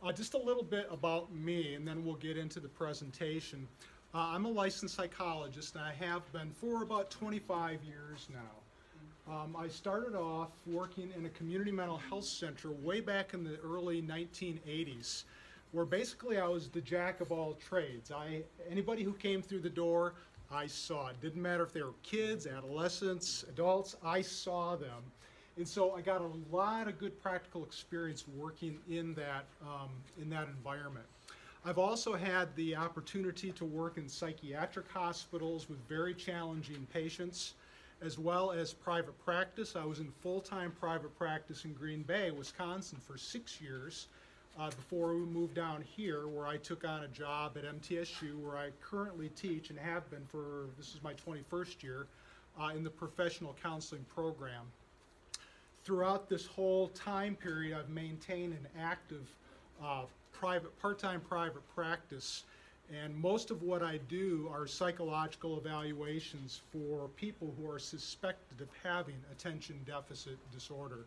Uh, just a little bit about me, and then we'll get into the presentation. Uh, I'm a licensed psychologist, and I have been for about 25 years now. Um, I started off working in a community mental health center way back in the early 1980s, where basically I was the jack of all trades. I anybody who came through the door, I saw. It didn't matter if they were kids, adolescents, adults. I saw them. And so I got a lot of good practical experience working in that, um, in that environment. I've also had the opportunity to work in psychiatric hospitals with very challenging patients, as well as private practice. I was in full-time private practice in Green Bay, Wisconsin for six years uh, before we moved down here where I took on a job at MTSU where I currently teach and have been for, this is my 21st year, uh, in the professional counseling program throughout this whole time period, I've maintained an active uh, private, part-time private practice. And most of what I do are psychological evaluations for people who are suspected of having attention deficit disorder.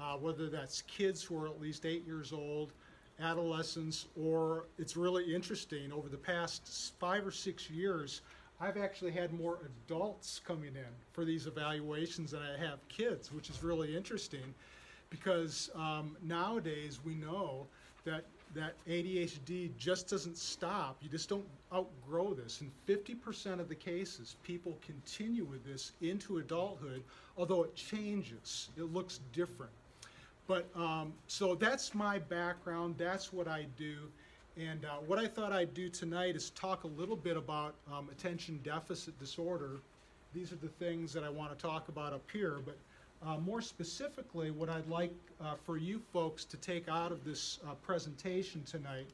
Uh, whether that's kids who are at least eight years old, adolescents, or it's really interesting, over the past five or six years, I've actually had more adults coming in for these evaluations than I have kids, which is really interesting because um, nowadays we know that that ADHD just doesn't stop. You just don't outgrow this. In 50% of the cases, people continue with this into adulthood, although it changes. It looks different. But um, so that's my background. That's what I do. And uh, what I thought I'd do tonight is talk a little bit about um, attention deficit disorder. These are the things that I want to talk about up here, but uh, more specifically, what I'd like uh, for you folks to take out of this uh, presentation tonight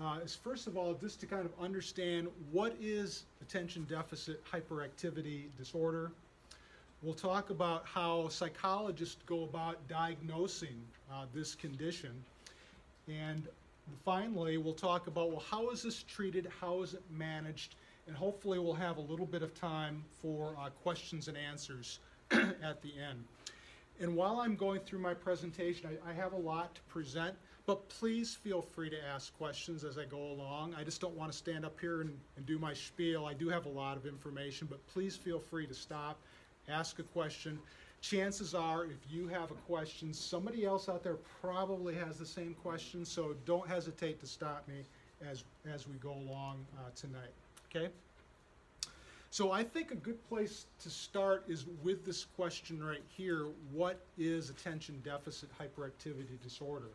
uh, is first of all, just to kind of understand what is attention deficit hyperactivity disorder. We'll talk about how psychologists go about diagnosing uh, this condition. And finally, we'll talk about, well, how is this treated? How is it managed? And hopefully we'll have a little bit of time for uh, questions and answers at the end. And while I'm going through my presentation, I, I, have a lot to present, but please feel free to ask questions as I go along. I just don't want to stand up here and, and do my spiel. I do have a lot of information, but please feel free to stop, ask a question chances are if you have a question, somebody else out there probably has the same question, so don't hesitate to stop me as, as we go along uh, tonight, okay? So I think a good place to start is with this question right here, what is attention deficit hyperactivity disorder?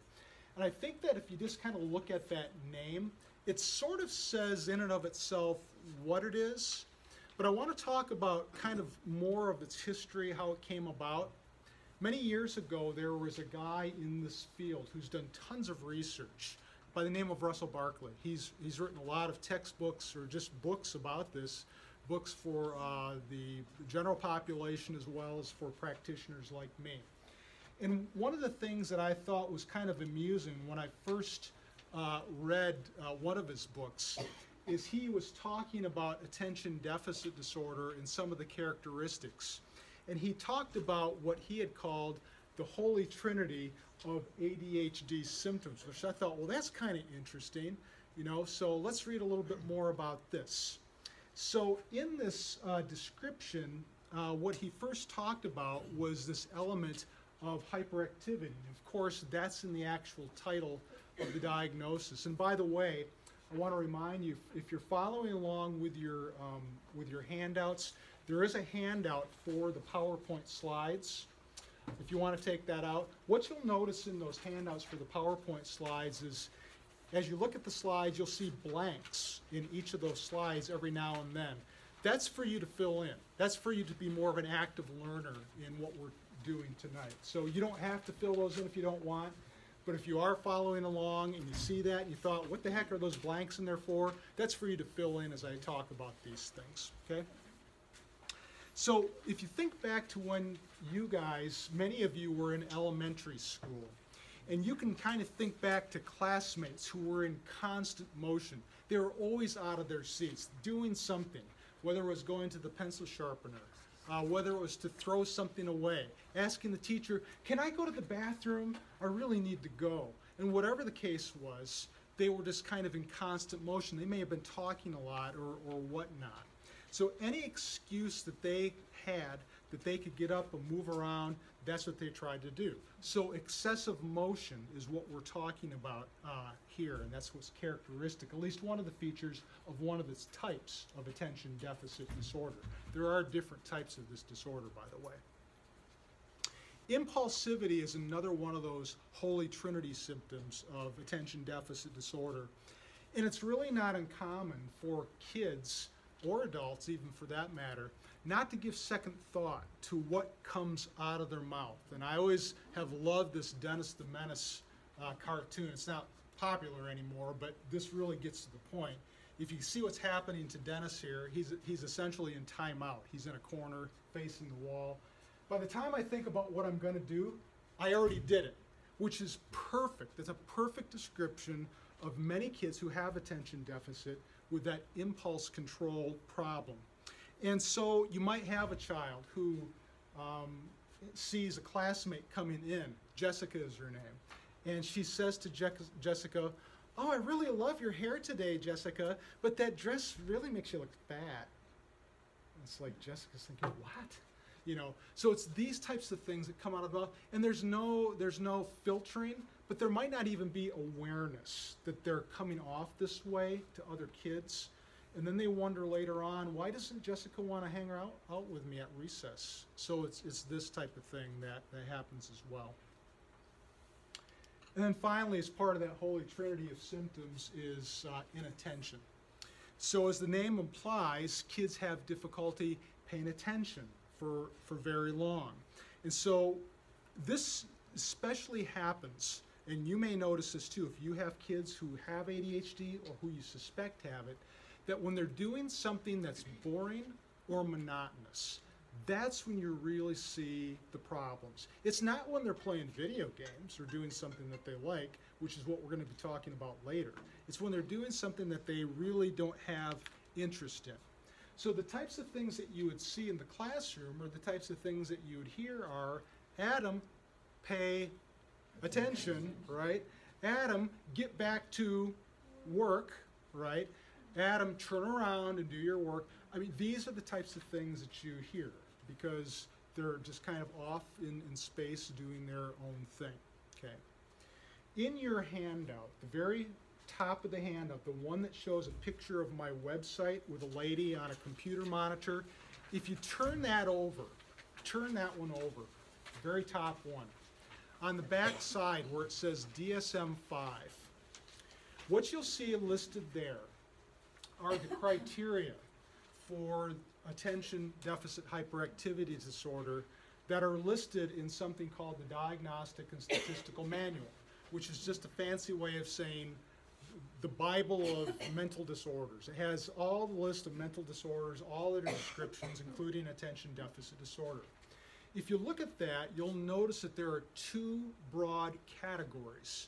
And I think that if you just kind of look at that name, it sort of says in and of itself what it is, but I want to talk about kind of more of its history, how it came about. Many years ago, there was a guy in this field who's done tons of research by the name of Russell Barkley. He's, he's written a lot of textbooks or just books about this, books for uh, the general population as well as for practitioners like me. And one of the things that I thought was kind of amusing when I first uh, read uh, one of his books is he was talking about attention deficit disorder and some of the characteristics. And he talked about what he had called the holy trinity of ADHD symptoms, which I thought, well, that's kind of interesting, you know, so let's read a little bit more about this. So in this uh, description, uh, what he first talked about was this element of hyperactivity. Of course, that's in the actual title of the diagnosis. And by the way, I want to remind you, if you're following along with your, um, with your handouts, there is a handout for the PowerPoint slides. If you want to take that out, what you'll notice in those handouts for the PowerPoint slides is as you look at the slides, you'll see blanks in each of those slides every now and then. That's for you to fill in. That's for you to be more of an active learner in what we're doing tonight. So you don't have to fill those in if you don't want. But if you are following along and you see that and you thought, what the heck are those blanks in there for? That's for you to fill in as I talk about these things, okay? So if you think back to when you guys, many of you were in elementary school, and you can kind of think back to classmates who were in constant motion. They were always out of their seats, doing something, whether it was going to the pencil sharpener, uh, whether it was to throw something away, asking the teacher, can I go to the bathroom? I really need to go. And whatever the case was, they were just kind of in constant motion. They may have been talking a lot or, or whatnot. So any excuse that they had that they could get up and move around, that's what they tried to do. So excessive motion is what we're talking about uh, here, and that's what's characteristic, at least one of the features of one of its types of attention deficit disorder. There are different types of this disorder, by the way. Impulsivity is another one of those holy trinity symptoms of attention deficit disorder. And it's really not uncommon for kids or adults, even for that matter, not to give second thought to what comes out of their mouth. And I always have loved this Dennis the Menace uh, cartoon. It's not popular anymore, but this really gets to the point. If you see what's happening to Dennis here, he's, he's essentially in timeout. He's in a corner facing the wall. By the time I think about what I'm going to do, I already did it, which is perfect. That's a perfect description of many kids who have attention deficit with that impulse control problem. And so you might have a child who um, sees a classmate coming in, Jessica is her name, and she says to Je Jessica, Oh, I really love your hair today, Jessica, but that dress really makes you look fat. It's like Jessica's thinking, What? you know so it's these types of things that come out of the mouth and there's no there's no filtering but there might not even be awareness that they're coming off this way to other kids and then they wonder later on why doesn't jessica want to hang out, out with me at recess? So it's, it's this type of thing that, that happens as well. And then finally as part of that holy trinity of symptoms is uh, inattention. So as the name implies kids have difficulty paying attention for, for very long. And so this especially happens, and you may notice this too, if you have kids who have ADHD or who you suspect have it, that when they're doing something that's boring or monotonous, that's when you really see the problems. It's not when they're playing video games or doing something that they like, which is what we're going to be talking about later. It's when they're doing something that they really don't have interest in. So the types of things that you would see in the classroom or the types of things that you would hear are, Adam, pay attention, right? Adam, get back to work, right? Adam, turn around and do your work. I mean, these are the types of things that you hear because they're just kind of off in, in space doing their own thing, okay? In your handout, the very top of the handout, the one that shows a picture of my website with a lady on a computer monitor, if you turn that over, turn that one over, the very top one, on the back side where it says DSM-5, what you'll see listed there are the criteria for attention deficit hyperactivity disorder that are listed in something called the Diagnostic and Statistical Manual, which is just a fancy way of saying the Bible of mental disorders. It has all the list of mental disorders, all their descriptions, including attention deficit disorder. If you look at that, you'll notice that there are two broad categories.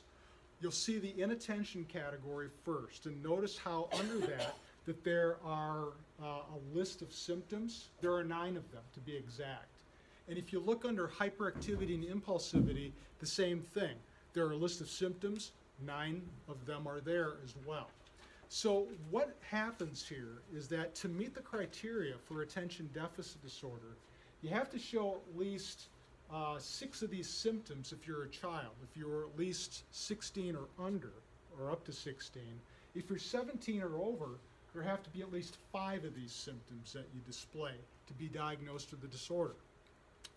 You'll see the inattention category first, and notice how under that, that there are uh, a list of symptoms. There are nine of them, to be exact. And if you look under hyperactivity and impulsivity, the same thing. There are a list of symptoms, Nine of them are there as well. So what happens here is that to meet the criteria for attention deficit disorder, you have to show at least uh, six of these symptoms if you're a child. If you're at least 16 or under, or up to 16. If you're 17 or over, there have to be at least five of these symptoms that you display to be diagnosed with the disorder.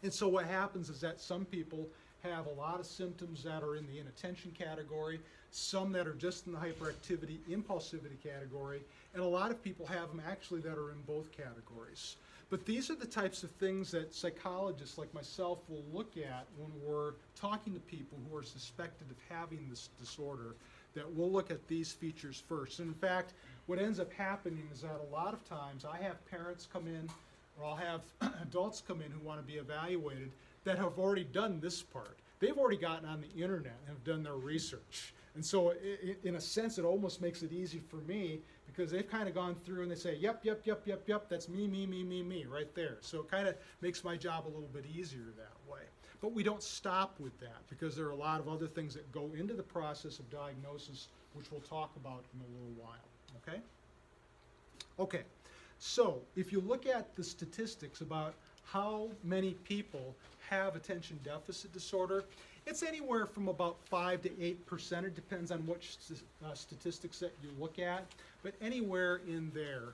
And so what happens is that some people have a lot of symptoms that are in the inattention category, some that are just in the hyperactivity, impulsivity category, and a lot of people have them actually that are in both categories. But these are the types of things that psychologists like myself will look at when we're talking to people who are suspected of having this disorder, that we'll look at these features first. And in fact, what ends up happening is that a lot of times I have parents come in or I'll have adults come in who want to be evaluated that have already done this part. They've already gotten on the internet and have done their research. And so, in a sense, it almost makes it easy for me because they've kind of gone through and they say, yep, yep, yep, yep, yep, that's me, me, me, me, me, right there. So it kind of makes my job a little bit easier that way. But we don't stop with that because there are a lot of other things that go into the process of diagnosis, which we'll talk about in a little while. Okay? Okay, so if you look at the statistics about how many people have attention deficit disorder, it's anywhere from about 5 to 8 percent. It depends on which st- uh, statistics that you look at, but anywhere in there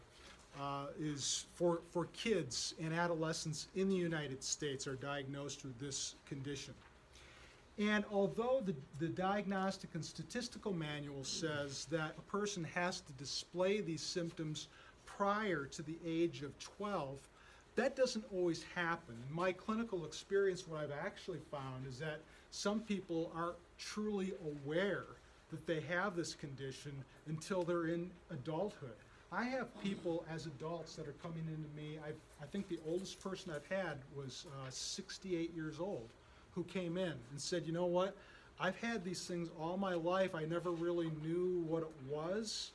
uh, is for, for kids and adolescents in the United States are diagnosed with this condition. And although the, the Diagnostic and Statistical Manual says that a person has to display these symptoms prior to the age of 12, that doesn't always happen. In my clinical experience, what I've actually found is that some people aren't truly aware that they have this condition until they're in adulthood. I have people as adults that are coming into me. I've, I think the oldest person I've had was uh, 68 years old who came in and said, you know what? I've had these things all my life. I never really knew what it was,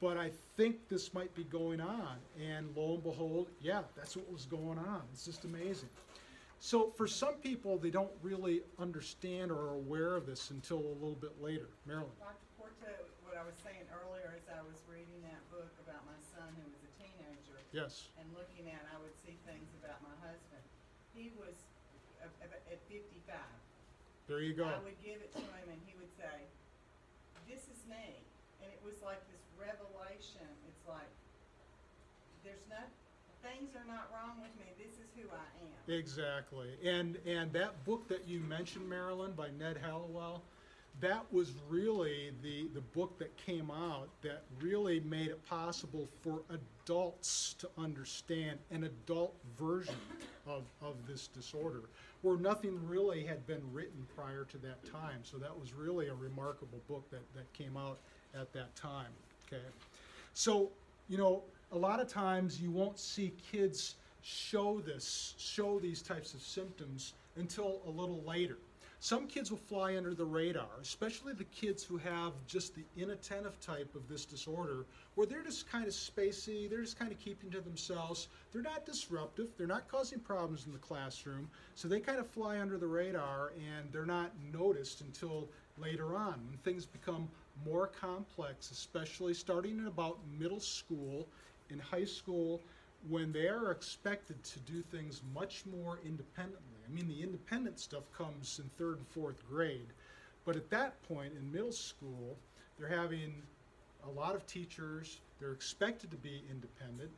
but I think this might be going on. And lo and behold, yeah, that's what was going on. It's just amazing. So for some people, they don't really understand or are aware of this until a little bit later. Marilyn. Dr. Quarto, what I was saying earlier is I was reading that book about my son who was a teenager Yes. and looking at, I would see things about my husband. He was at fifty-five. There you go. I would give it to him and he would say, this is me. And it was like this revelation. It's like, there's not, things are not wrong with me. This is who I am. Exactly. And and that book that you mentioned, Marilyn, by Ned Hallowell, that was really the, the book that came out that really made it possible for adults to understand an adult version of, of this disorder, where nothing really had been written prior to that time. So that was really a remarkable book that, that came out at that time. Okay. So, you know, a lot of times you won't see kids show this, show these types of symptoms until a little later. Some kids will fly under the radar, especially the kids who have just the inattentive type of this disorder, where they're just kind of spacey, they're just kind of keeping to themselves. They're not disruptive, they're not causing problems in the classroom, so they kind of fly under the radar and they're not noticed until later on when things become more complex, especially starting in about middle school, in high school, when they are expected to do things much more independently. I mean, the independent stuff comes in third and fourth grade, but at that point in middle school, they're having a lot of teachers, they're expected to be independent,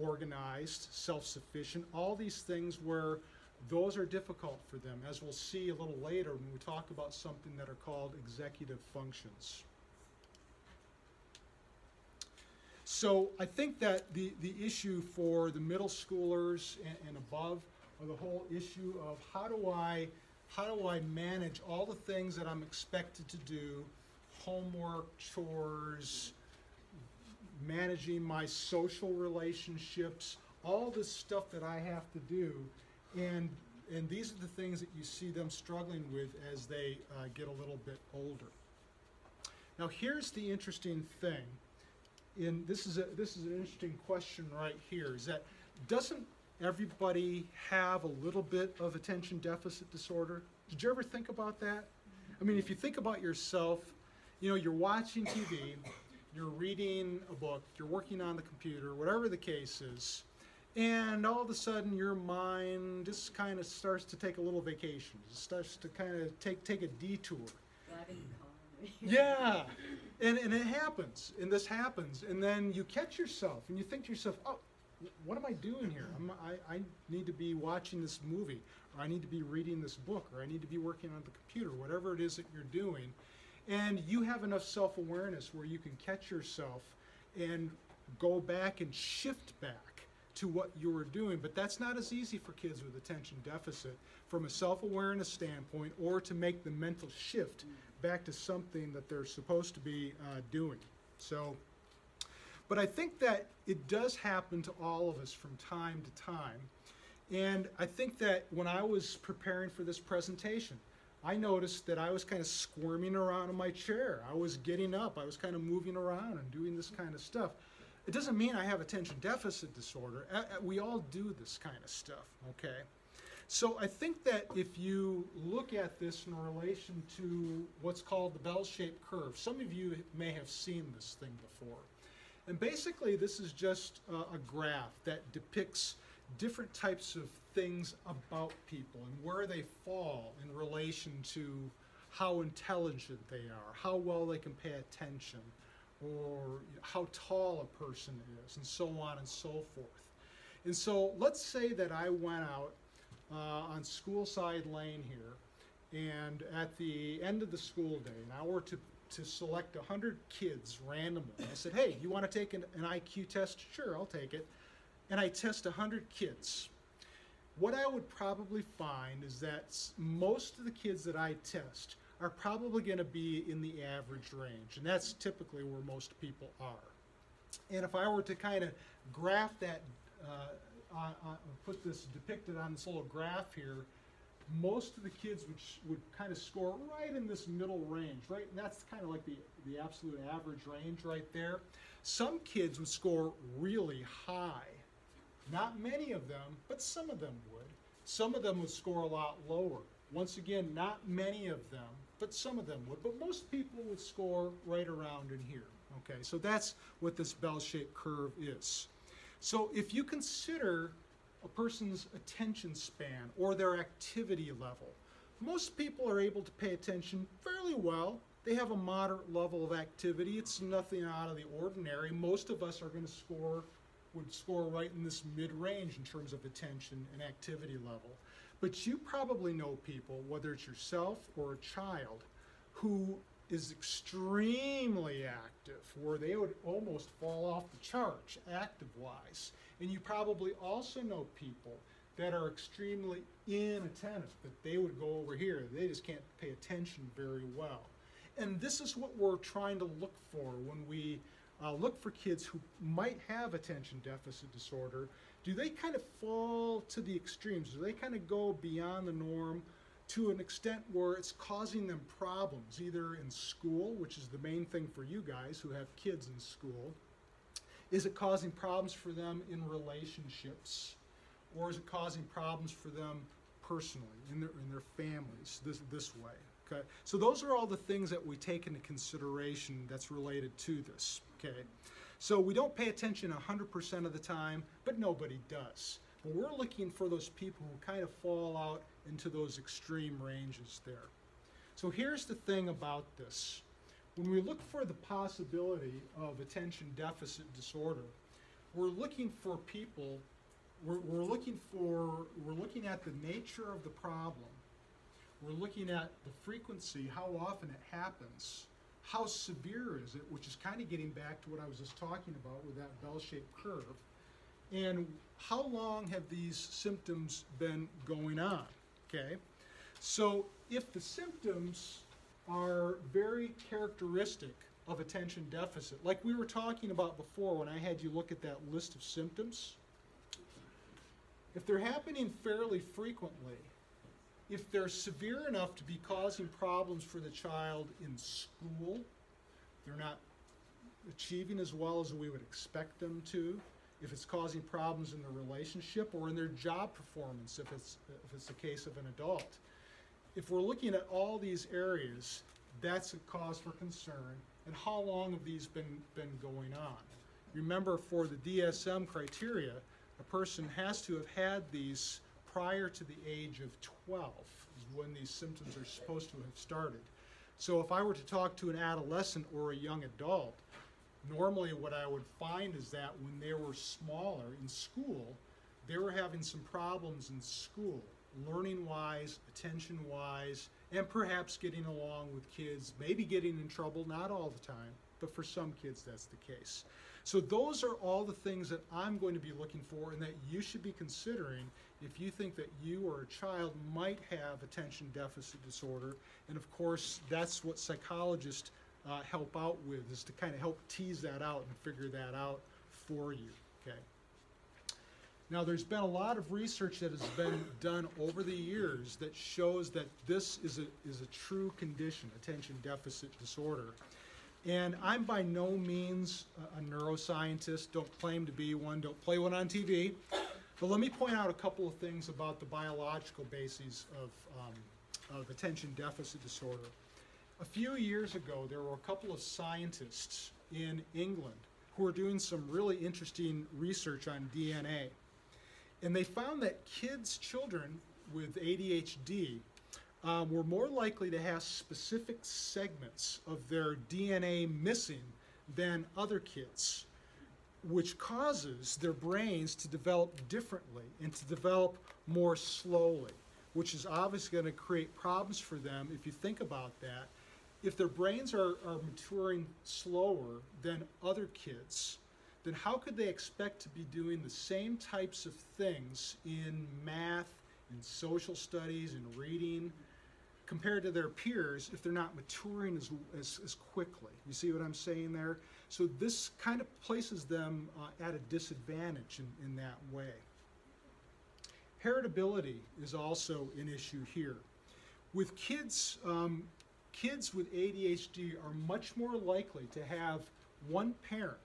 organized, self sufficient, all these things where those are difficult for them, as we'll see a little later when we talk about something that are called executive functions. So I think that the, the issue for the middle schoolers and, and above are the whole issue of how do I how do I manage all the things that I'm expected to do, homework, chores, managing my social relationships, all this stuff that I have to do, and and these are the things that you see them struggling with as they uh, get a little bit older. Now here's the interesting thing. In this is a this is an interesting question right here. Is that doesn't everybody have a little bit of attention deficit disorder? Did you ever think about that? I mean, if you think about yourself, you know, you're watching TV, you're reading a book, you're working on the computer, whatever the case is, and all of a sudden your mind just kind of starts to take a little vacation, it starts to kind of take take a detour. Driving the car. Yeah, and and it happens, and this happens, and then you catch yourself, and you think to yourself, oh, what am I doing here? I I need to be watching this movie, or I need to be reading this book, or I need to be working on the computer, whatever it is that you're doing, and you have enough self-awareness where you can catch yourself and go back and shift back to what you were doing. But that's not as easy for kids with attention deficit from a self-awareness standpoint, or to make the mental shift back to something that they're supposed to be uh, doing. So, But I think that it does happen to all of us from time to time. And I think that when I was preparing for this presentation, I noticed that I was kind of squirming around in my chair. I was getting up, I was kind of moving around and doing this kind of stuff. It doesn't mean I have attention deficit disorder. We all do this kind of stuff, okay? So I think that if you look at this in relation to what's called the bell-shaped curve, some of you may have seen this thing before. And basically, this is just a graph that depicts different types of things about people and where they fall in relation to how intelligent they are, how well they can pay attention, or how tall a person is, and so on and so forth. And so let's say that I went out uh, on school side lane here, and at the end of the school day, and I were to, to select 100 kids randomly. I said, hey, you want to take an, an IQ test? Sure, I'll take it. And I test 100 kids. What I would probably find is that most of the kids that I test are probably going to be in the average range, and that's typically where most people are. And if I were to kind of graph that, uh, on, put this depicted on this little graph here, most of the kids would, would kind of score right in this middle range, right? And that's kind of like the, the absolute average range right there. Some kids would score really high. Not many of them, but some of them would. Some of them would score a lot lower. Once again, not many of them, but some of them would. But most people would score right around in here. Okay, so that's what this bell-shaped curve is. So if you consider a person's attention span or their activity level, most people are able to pay attention fairly well. They have a moderate level of activity. It's nothing out of the ordinary. Most of us are going to score would score right in this mid-range in terms of attention and activity level. But you probably know people, whether it's yourself or a child, who is extremely active, where they would almost fall off the charts active-wise. And you probably also know people that are extremely inattentive, that they would go over here, they just can't pay attention very well. And this is what we're trying to look for when we uh, look for kids who might have attention deficit disorder. Do they kind of fall to the extremes? Do they kind of go beyond the norm to an extent where it's causing them problems, either in school, which is the main thing for you guys who have kids in school? Is it causing problems for them in relationships? Or is it causing problems for them personally, in their, in their families, this, this way? Okay, so those are all the things that we take into consideration that's related to this. Okay, so we don't pay attention 100% of the time, but nobody does. But we're looking for those people who kind of fall out into those extreme ranges there. So here's the thing about this. When we look for the possibility of attention deficit disorder, we're looking for people, we're, we're looking for, we're looking at the nature of the problem. We're looking at the frequency, how often it happens, how severe is it, which is kind of getting back to what I was just talking about with that bell-shaped curve, and how long have these symptoms been going on, okay? So if the symptoms are very characteristic of attention deficit, like we were talking about before when I had you look at that list of symptoms, if they're happening fairly frequently, if they're severe enough to be causing problems for the child in school, they're not achieving as well as we would expect them to, if it's causing problems in the relationship or in their job performance, if it's, if it's the case of an adult. If we're looking at all these areas, that's a cause for concern. And how long have these been, been going on? Remember, for the DSM criteria, a person has to have had these prior to the age of 12 is when these symptoms are supposed to have started. So if I were to talk to an adolescent or a young adult, normally what I would find is that when they were smaller in school, they were having some problems in school, learning wise, attention wise, and perhaps getting along with kids, maybe getting in trouble, not all the time, but for some kids that's the case. So those are all the things that I'm going to be looking for and that you should be considering if you think that you or a child might have attention deficit disorder. And of course, that's what psychologists uh, help out with, is to kind of help tease that out and figure that out for you, okay? Now, there's been a lot of research that has been done over the years that shows that this is a, is a true condition, attention deficit disorder. And I'm by no means a, a neuroscientist, don't claim to be one, don't play one on TV. But let me point out a couple of things about the biological bases of, um, of attention deficit disorder. A few years ago, there were a couple of scientists in England who were doing some really interesting research on DNA. And they found that kids, children with ADHD, um, were more likely to have specific segments of their DNA missing than other kids, which causes their brains to develop differently and to develop more slowly, which is obviously going to create problems for them if you think about that. If their brains are, are maturing slower than other kids, then how could they expect to be doing the same types of things in math, in social studies, in reading, compared to their peers if they're not maturing as, as, as quickly? You see what I'm saying there? So this kind of places them uh, at a disadvantage in, in that way. Heritability is also an issue here. With kids, um, kids with ADHD are much more likely to have one parent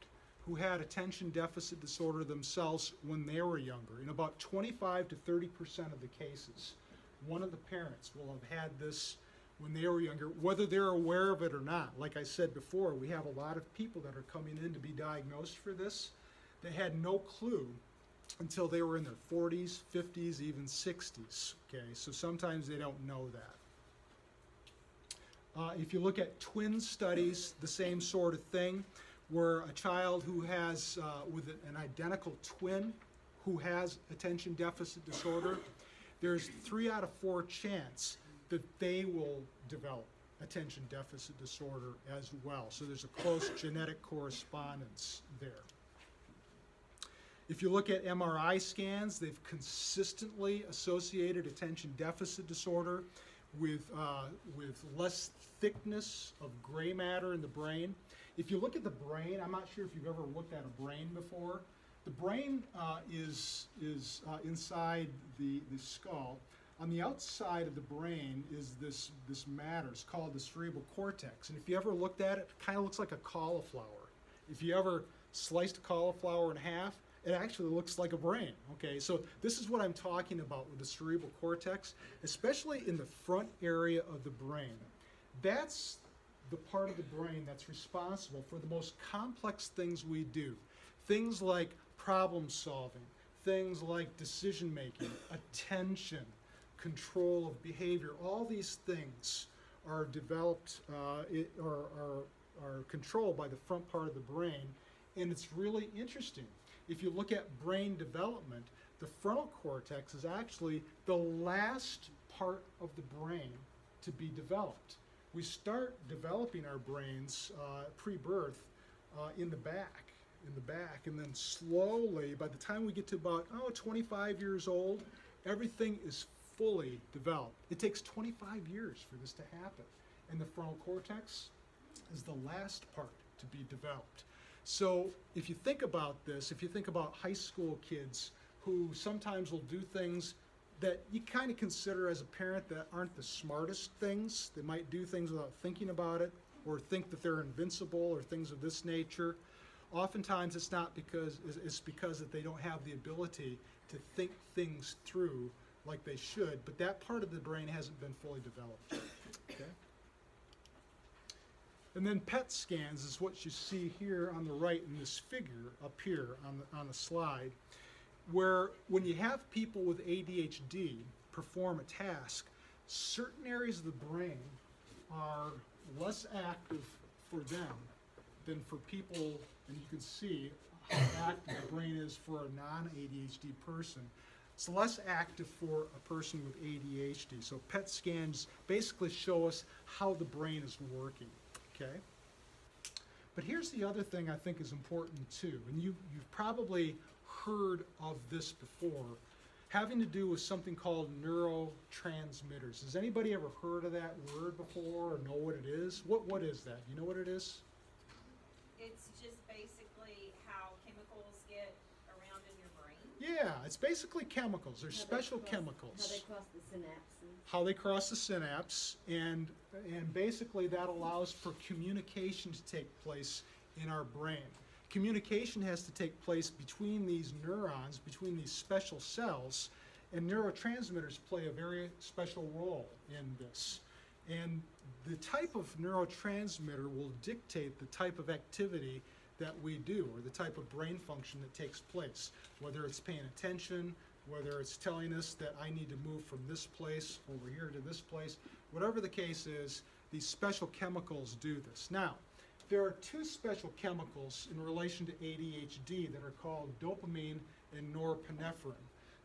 who had attention deficit disorder themselves when they were younger. In about 25 to 30 percent of the cases, one of the parents will have had this when they were younger, whether they're aware of it or not. Like I said before, we have a lot of people that are coming in to be diagnosed for this. They had no clue until they were in their 40s, 50s, even 60s. Okay, so sometimes they don't know that. Uh, if you look at twin studies, the same sort of thing, where a child who has, uh, with an identical twin who has attention deficit disorder, there's three out of four chance that they will develop attention deficit disorder as well. So there's a close genetic correspondence there. If you look at MRI scans, they've consistently associated attention deficit disorder with, uh, with less thickness of gray matter in the brain. If you look at the brain, I'm not sure if you've ever looked at a brain before. The brain uh, is, is uh, inside the, the skull. On the outside of the brain is this, this matter. It's called the cerebral cortex. And if you ever looked at it, it kind of looks like a cauliflower. If you ever sliced a cauliflower in half, it actually looks like a brain. Okay, so this is what I'm talking about with the cerebral cortex, especially in the front area of the brain. That's the part of the brain that's responsible for the most complex things we do. Things like problem solving, things like decision making, attention, control of behavior, all these things are developed uh, it, or are, are controlled by the front part of the brain. And it's really interesting. If you look at brain development, the frontal cortex is actually the last part of the brain to be developed. We start developing our brains uh, pre-birth uh, in the back, in the back, and then slowly, by the time we get to about, oh, 25 years old, everything is fully developed. It takes 25 years for this to happen. And the frontal cortex is the last part to be developed. So if you think about this, if you think about high school kids who sometimes will do things that you kind of consider as a parent that aren't the smartest things, they might do things without thinking about it or think that they're invincible or things of this nature. Oftentimes it's not because it's because that they don't have the ability to think things through like they should, but that part of the brain hasn't been fully developed. Okay? And then PET scans is what you see here on the right in this figure up here on the, on the slide, where when you have people with ADHD perform a task, certain areas of the brain are less active for them than for people, and you can see how active the brain is for a non-ADHD person. It's less active for a person with ADHD. So PET scans basically show us how the brain is working, okay? But here's the other thing I think is important too, and you, you've probably heard of this before. having to do with something called neurotransmitters. Has anybody ever heard of that word before or know what it is? What what is that? You know what it is? It's just basically how chemicals get around in your brain. Yeah, it's basically chemicals. There's How they special cross- chemicals. How they cross the synapses. how they cross the synapse, and and basically that allows for communication to take place in our brain. Communication has to take place between these neurons, between these special cells, and neurotransmitters play a very special role in this. And the type of neurotransmitter will dictate the type of activity that we do, or the type of brain function that takes place, whether it's paying attention, whether it's telling us that I need to move from this place over here to this place, whatever the case is, these special chemicals do this. Now, there are two special chemicals in relation to ADHD that are called dopamine and norepinephrine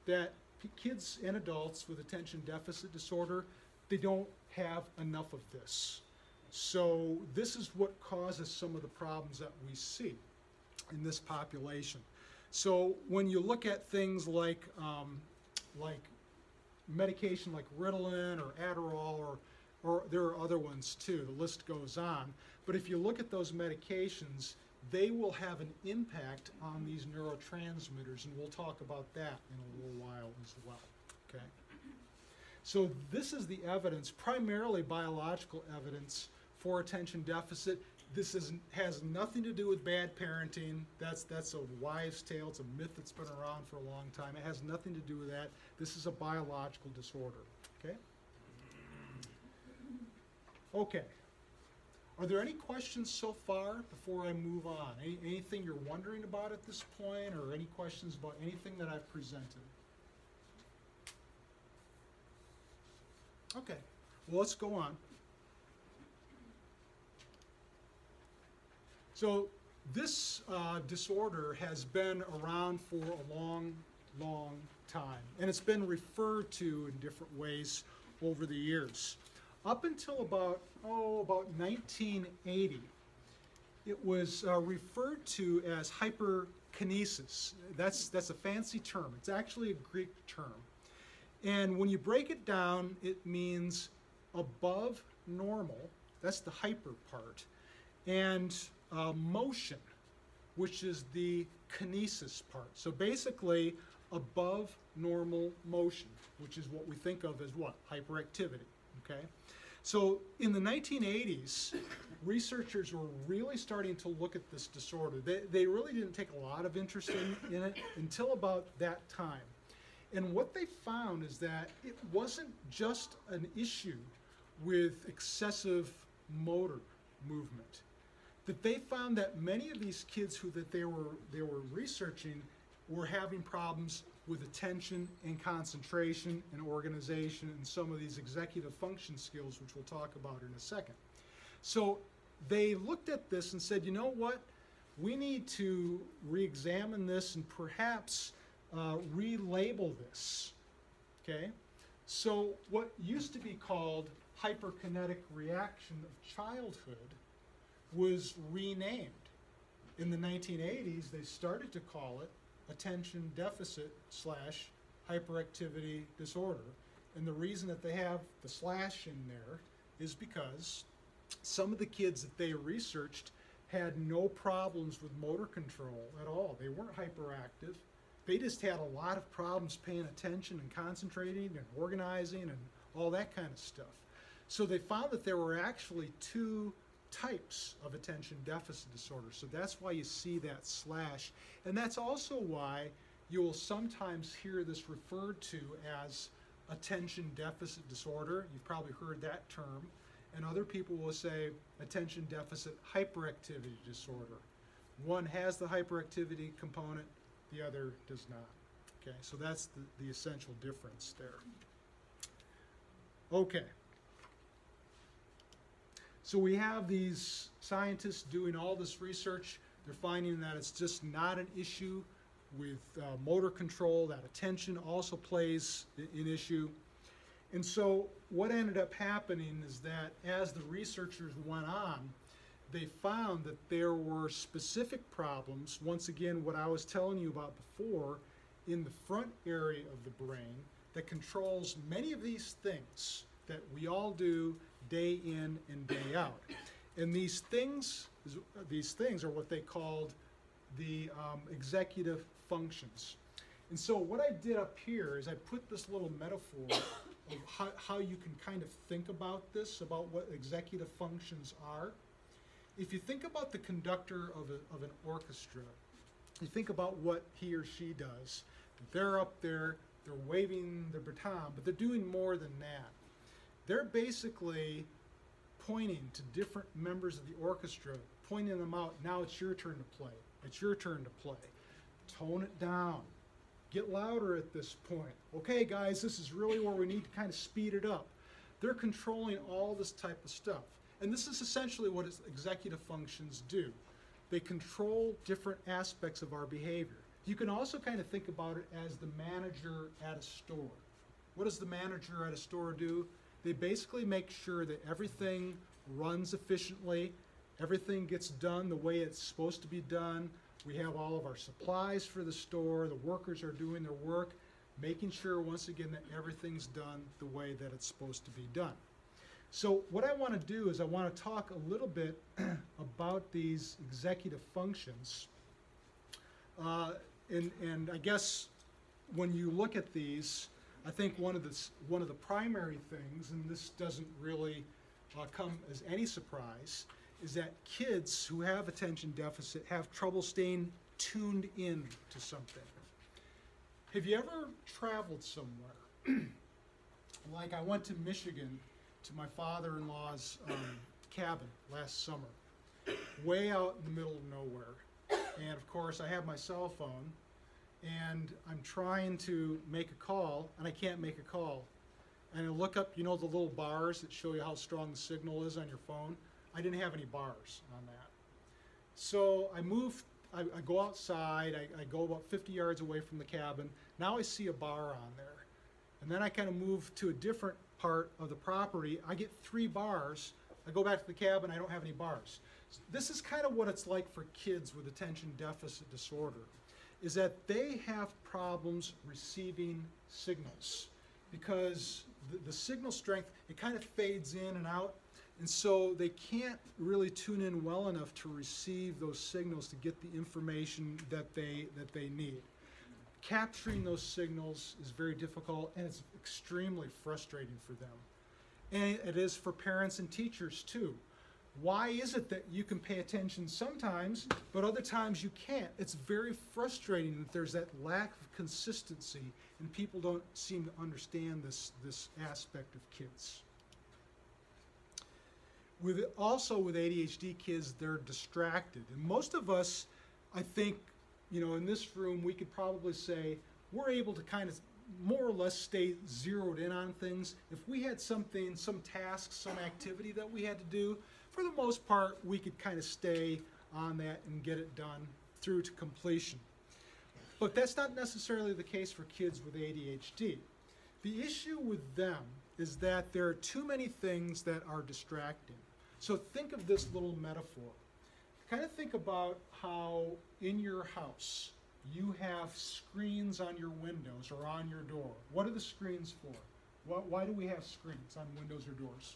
that kids and adults with attention deficit disorder, they don't have enough of this. So this is what causes some of the problems that we see in this population. So when you look at things like um, like medication like Ritalin or Adderall or or there are other ones too. The list goes on. But if you look at those medications, they will have an impact on these neurotransmitters, and we'll talk about that in a little while as well. Okay. So this is the evidence, primarily biological evidence for attention deficit. This is, has nothing to do with bad parenting. That's that's a wives' tale. It's a myth that's been around for a long time. It has nothing to do with that. This is a biological disorder. Okay. Okay. Are there any questions so far before I move on? Any, anything you're wondering about at this point, or any questions about anything that I've presented? Okay. Well, let's go on. So this uh, disorder has been around for a long, long time, and it's been referred to in different ways over the years. Up until about oh about 1980, it was uh, referred to as hyperkinesis. That's that's a fancy term. It's actually a Greek term, and when you break it down, it means above normal. That's the hyper part, and uh, motion, which is the kinesis part. So basically, above normal motion, which is what we think of as what hyperactivity. Okay. So in the 1980s, researchers were really starting to look at this disorder. They, they really didn't take a lot of interest in, in it until about that time. And what they found is that it wasn't just an issue with excessive motor movement. That they found that many of these kids who that they were they were researching were having problems with attention and concentration and organization and some of these executive function skills, which we'll talk about in a second. So they looked at this and said, you know what? We need to re examine this and perhaps uh, relabel this. Okay? So, what used to be called hyperkinetic reaction of childhood was renamed. In the 1980s, they started to call it attention deficit slash hyperactivity disorder. And the reason that they have the slash in there is because some of the kids that they researched had no problems with motor control at all. They weren't hyperactive. They just had a lot of problems paying attention and concentrating and organizing and all that kind of stuff. So they found that there were actually two types of attention deficit disorder. So that's why you see that slash. And that's also why you will sometimes hear this referred to as attention deficit disorder. You've probably heard that term. And other people will say attention deficit hyperactivity disorder. One has the hyperactivity component, the other does not. Okay, so that's the, the essential difference there. Okay. So we have these scientists doing all this research. They're finding that it's just not an issue with uh, motor control, that attention also plays an issue. And so what ended up happening is that as the researchers went on, they found that there were specific problems. Once again, what I was telling you about before in the front area of the brain that controls many of these things that we all do day in and day out. And these things, these things are what they called the um, executive functions. And so what I did up here is I put this little metaphor of how, how you can kind of think about this, about what executive functions are. If you think about the conductor of, a, of an orchestra, you think about what he or she does. They're up there, they're waving their baton, but they're doing more than that. They're basically pointing to different members of the orchestra, pointing them out. Now it's your turn to play. It's your turn to play. Tone it down. Get louder at this point. Okay, guys, this is really where we need to kind of speed it up. They're controlling all this type of stuff. And this is essentially what executive functions do. They control different aspects of our behavior. You can also kind of think about it as the manager at a store. What does the manager at a store do? They basically make sure that everything runs efficiently, everything gets done the way it's supposed to be done. We have all of our supplies for the store, the workers are doing their work, making sure once again that everything's done the way that it's supposed to be done. So what I want to do is I want to talk a little bit about these executive functions. Uh, and, and I guess when you look at these, I think one of the, one of the primary things, and this doesn't really uh, come as any surprise, is that kids who have attention deficit have trouble staying tuned in to something. Have you ever traveled somewhere? like I went to Michigan to my father-in-law's um, cabin last summer, way out in the middle of nowhere. And of course, I have my cell phone, and I'm trying to make a call, and I can't make a call. And I look up, you know, the little bars that show you how strong the signal is on your phone. I didn't have any bars on that. So I move, I, I go outside, I, I go about 50 yards away from the cabin. Now I see a bar on there. And then I kind of move to a different part of the property. I get three bars. I go back to the cabin, I don't have any bars. This is kind of what it's like for kids with attention deficit disorder, is that they have problems receiving signals because the, the signal strength, it kind of fades in and out. And so they can't really tune in well enough to receive those signals to get the information that they, that they need capturing those signals is very difficult and it's extremely frustrating for them. And it is for parents and teachers too. Why is it that you can pay attention sometimes, but other times you can't? It's very frustrating that there's that lack of consistency and people don't seem to understand this, this aspect of kids. With also with ADHD kids, they're distracted. And most of us, I think, you know, in this room, we could probably say we're able to kind of more or less stay zeroed in on things. If we had something, some task, some activity that we had to do, for the most part, we could kind of stay on that and get it done through to completion. But that's not necessarily the case for kids with ADHD. The issue with them is that there are too many things that are distracting. So think of this little metaphor kind of think about how in your house you have screens on your windows or on your door. What are the screens for? Why, do we have screens on windows or doors?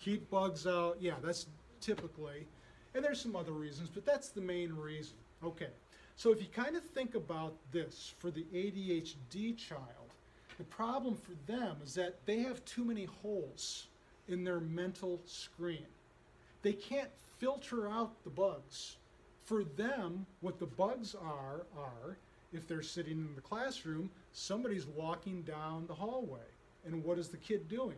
Keep bugs out. Yeah, that's typically. And there's some other reasons, but that's the main reason. Okay. So if you kind of think about this for the ADHD child, the problem for them is that they have too many holes in their mental screen. They can't filter out the bugs. For them, what the bugs are, are if they're sitting in the classroom, somebody's walking down the hallway. And what is the kid doing?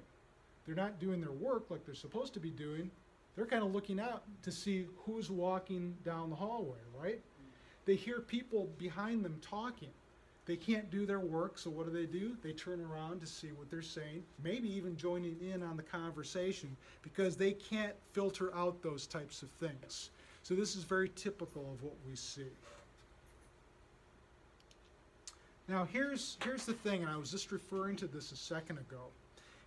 They're not doing their work like they're supposed to be doing. They're kind of looking out to see who's walking down the hallway, right? They hear people behind them talking. They can't do their work, so what do they do? They turn around to see what they're saying, maybe even joining in on the conversation because they can't filter out those types of things. So this is very typical of what we see. Now here's here's the thing, and I was just referring to this a second ago.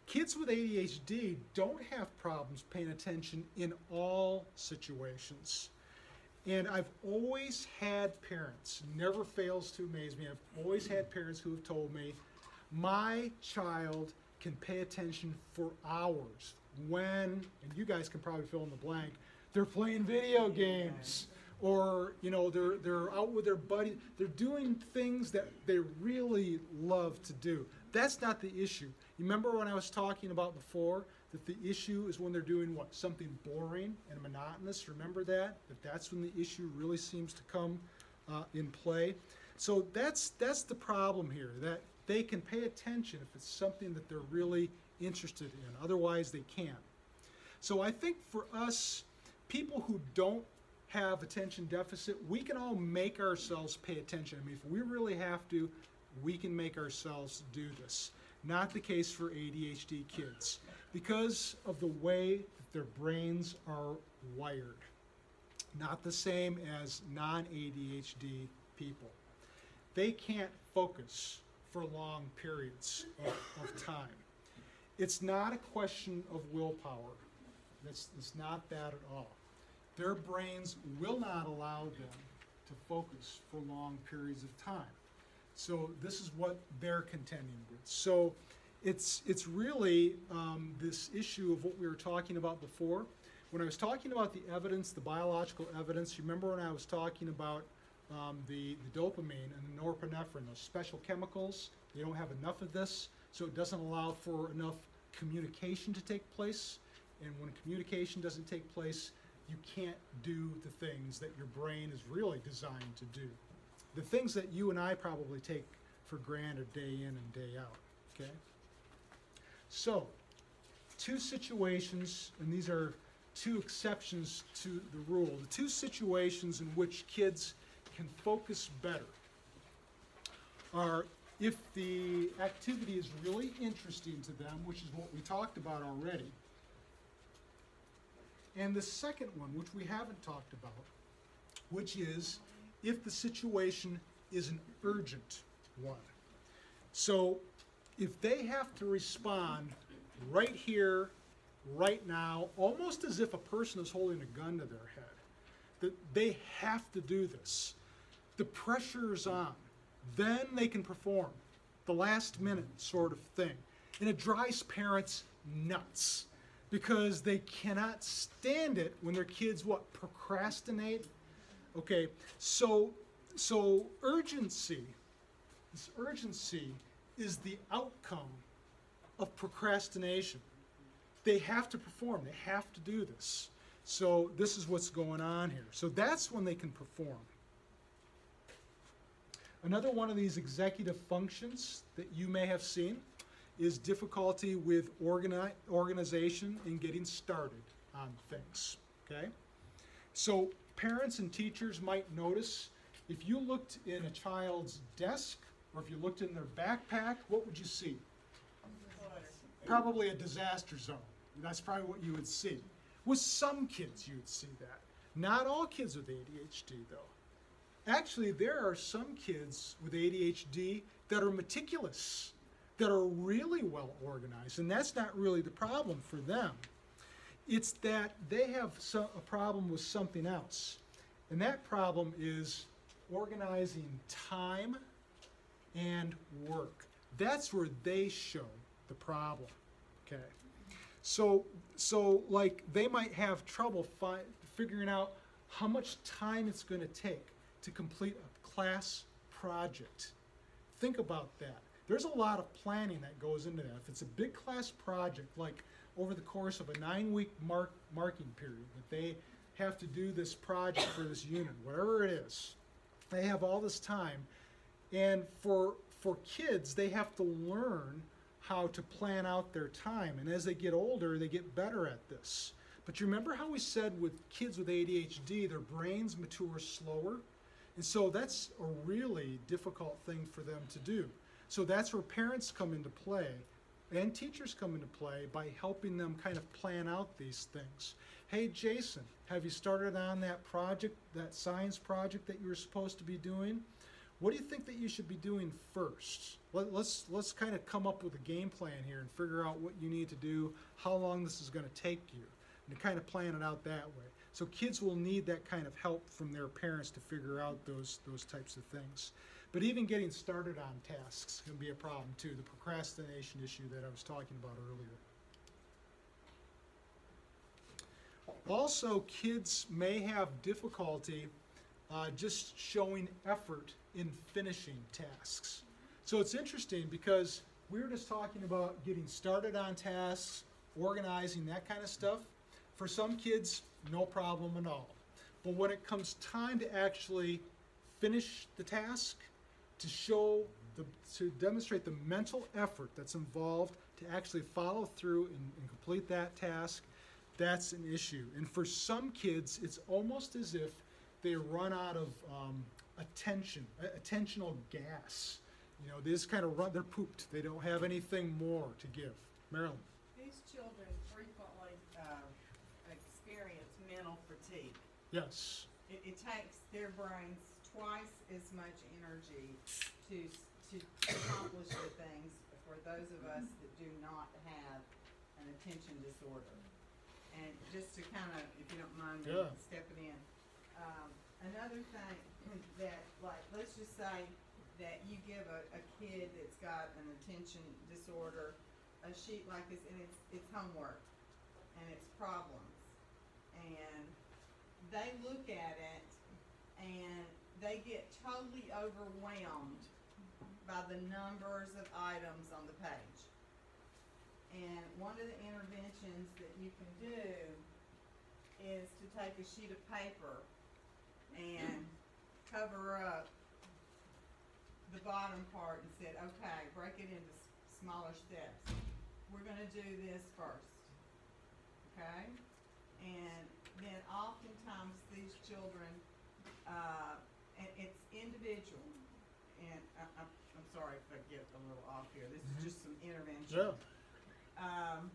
Kids with ADHD don't have problems paying attention in all situations. And I've always had parents, never fails to amaze me, I've always had parents who have told me, my child can pay attention for hours when, and you guys can probably fill in the blank, they're playing video games or you know they're they're out with their buddies they're doing things that they really love to do that's not the issue. You remember when i was talking about before that the issue is when they're doing what something boring and monotonous? Remember that? That that's when the issue really seems to come uh, in play? So that's that's the problem here that they can pay attention if it's something that they're really interested in. Otherwise they can't. So i think for us people who don't have attention deficit, we can all make ourselves pay attention. I mean, if we really have to, we can make ourselves do this. Not the case for ADHD kids because of the way that their brains are wired. Not the same as non ADHD people. They can't focus for long periods of, of time. It's not a question of willpower. It's, it's not that at all their brains will not allow them to focus for long periods of time. So this is what they're contending with. So it's it's really um, this issue of what we were talking about before. When I was talking about the evidence, the biological evidence, you remember when I was talking about um, the, the dopamine and the norepinephrine, those special chemicals, they don't have enough of this, so it doesn't allow for enough communication to take place. And when communication doesn't take place, you can't do the things that your brain is really designed to do. The things that you and I probably take for granted day in and day out. Okay? So, two situations, and these are two exceptions to the rule. The two situations in which kids can focus better are if the activity is really interesting to them, which is what we talked about already, and the second one, which we haven't talked about, which is if the situation is an urgent one. So if they have to respond right here, right now, almost as if a person is holding a gun to their head, that they have to do this. The pressure is on. Then they can perform. The last minute sort of thing. And it drives parents nuts because they cannot stand it when their kids what procrastinate okay so so urgency this urgency is the outcome of procrastination they have to perform they have to do this so this is what's going on here so that's when they can perform another one of these executive functions that you may have seen is difficulty with organi- organization and getting started on things. Okay? So, parents and teachers might notice if you looked in a child's desk or if you looked in their backpack, what would you see? Probably a disaster zone. That's probably what you would see. With some kids, you would see that. Not all kids with ADHD, though. Actually, there are some kids with ADHD that are meticulous that are really well organized, and that's not really the problem for them. It's that they have so, a problem with something else, and that problem is organizing time and work. That's where they show the problem. Okay, so so like they might have trouble fi- figuring out how much time it's going to take to complete a class project. Think about that there's a lot of planning that goes into that. If it's a big class project, like over the course of a nine week mark, marking period, that they have to do this project for this unit, whatever it is, they have all this time. And for, for kids, they have to learn how to plan out their time. And as they get older, they get better at this. But you remember how we said with kids with ADHD, their brains mature slower? And so that's a really difficult thing for them to do. So that's where parents come into play and teachers come into play by helping them kind of plan out these things. Hey, Jason, have you started on that project, that science project that you were supposed to be doing? What do you think that you should be doing first? Let, let's let's kind of come up with a game plan here and figure out what you need to do, how long this is going to take you, and kind of plan it out that way. So kids will need that kind of help from their parents to figure out those, those types of things. But even getting started on tasks can be a problem too, the procrastination issue that I was talking about earlier. Also, kids may have difficulty uh, just showing effort in finishing tasks. So it's interesting because we were just talking about getting started on tasks, organizing, that kind of stuff. For some kids, no problem at all. But when it comes time to actually finish the task, to show, the, to demonstrate the mental effort that's involved to actually follow through and, and complete that task, that's an issue. And for some kids, it's almost as if they run out of um, attention, attentional gas. You know, they just kind of run, they're pooped. They don't have anything more to give. Marilyn? These children frequently, uh, experience mental fatigue. Yes. It, it takes their brains twice as much energy to, to accomplish the things for those of us that do not have an attention disorder. And just to kind of, if you don't mind me Yeah. stepping in, um, another thing that, like, let's just say that you give a, a kid that's got an attention disorder a sheet like this, and it's, it's homework, and it's problems. And they look at it, and they get totally overwhelmed by the numbers of items on the page. And one of the interventions that you can do is to take a sheet of paper and cover up the bottom part and said, okay, break it into smaller steps. We're gonna do this first, okay? And then oftentimes these children, uh, and it's individual, and I, I'm, I'm sorry if I get a little off here, this is Mhm. just some intervention. Um,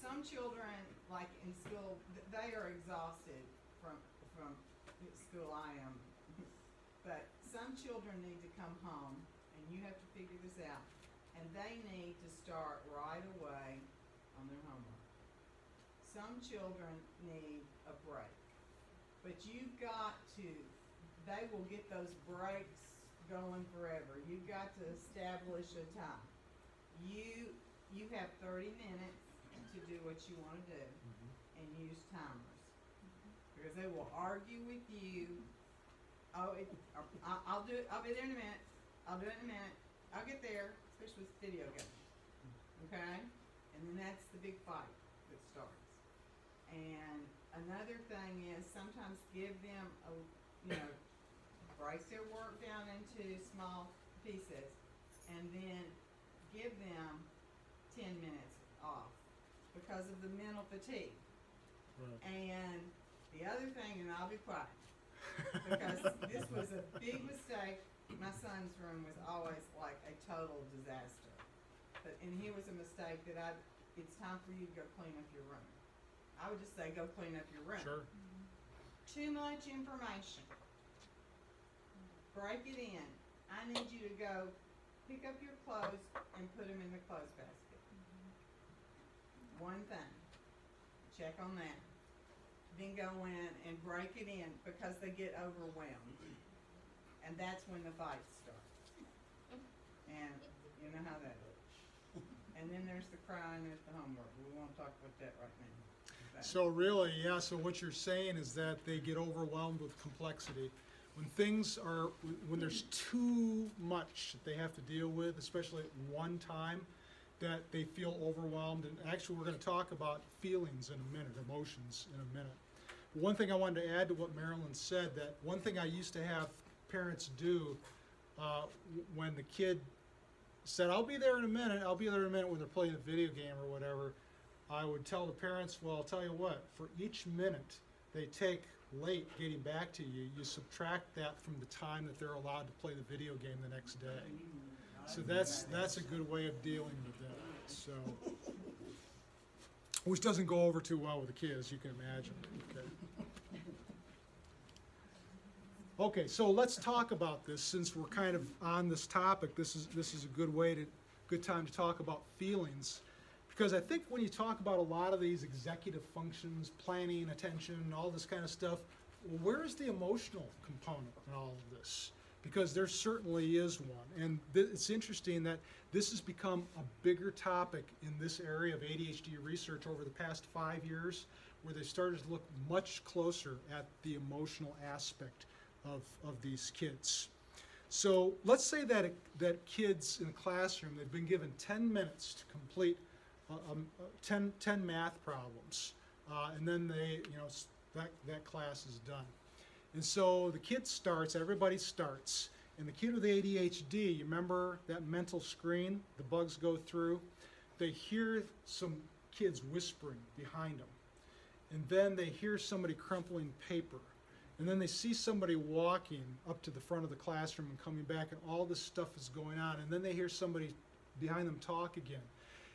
some children, like in school, th- they are exhausted from, from school, I am. But some children need to come home, and you have to figure this out, and they need to start right away on their homework. Some children need a break, but you've got to, they will get those breaks going forever. You've got to establish a time. You, you have thirty minutes to do what you wanna do mm-hmm. and use timers. Because they will argue with you, oh, it, uh, I, I'll do it, I'll be there in a minute, I'll do it in a minute, I'll get there, especially with video games. Okay? And then that's the big fight that starts. And another thing is sometimes give them a, you know, break their work down into small pieces and then give them ten minutes off because of the mental fatigue. Right. And the other thing, and I'll be quiet, because this was a big mistake. My son's room was always like a total disaster. But, and here was a mistake that I, it's time for you to go clean up your room. I would just say, go clean up your room. Sure. Mm-hmm. Too much information. Break it in. I need you to go pick up your clothes and put them in the clothes basket. One thing. Check on that. Then go in and break it in because they get overwhelmed. And that's when the fights start. And you know how that is. And then there's the crying at the homework. We won't talk about that right now. So really, yeah, so what you're saying is that they get overwhelmed with complexity. When things are, when there's too much that they have to deal with, especially at one time, that they feel overwhelmed. And actually, we're gonna talk about feelings in a minute, emotions in a minute. One thing I wanted to add to what Marilyn said, that one thing I used to have parents do, uh, when the kid said, I'll be there in a minute, I'll be there in a minute when they're playing a video game or whatever, I would tell the parents, well, I'll tell you what, for each minute they take late getting back to you, you subtract that from the time that they're allowed to play the video game the next day. So that's, that's a good way of dealing with that, so. Which doesn't go over too well with the kids, you can imagine, okay? Okay, so let's talk about this, since we're kind of on this topic, this is, this is a good way to, good time to talk about feelings. Because I think when you talk about a lot of these executive functions, planning, attention, all this kind of stuff, well, where's the emotional component in all of this? Because there certainly is one. And it's interesting that this has become a bigger topic in this area of ADHD research over the past five years, where they started to look much closer at the emotional aspect of, of these kids. So let's say that, that kids in a classroom, they've been given 10 minutes to complete um, uh, 10, 10 math problems. Uh, and then they, you know, that, that class is done. And so the kid starts, everybody starts. And the kid with ADHD, you remember that mental screen the bugs go through? They hear some kids whispering behind them. And then they hear somebody crumpling paper. And then they see somebody walking up to the front of the classroom and coming back, and all this stuff is going on. And then they hear somebody behind them talk again.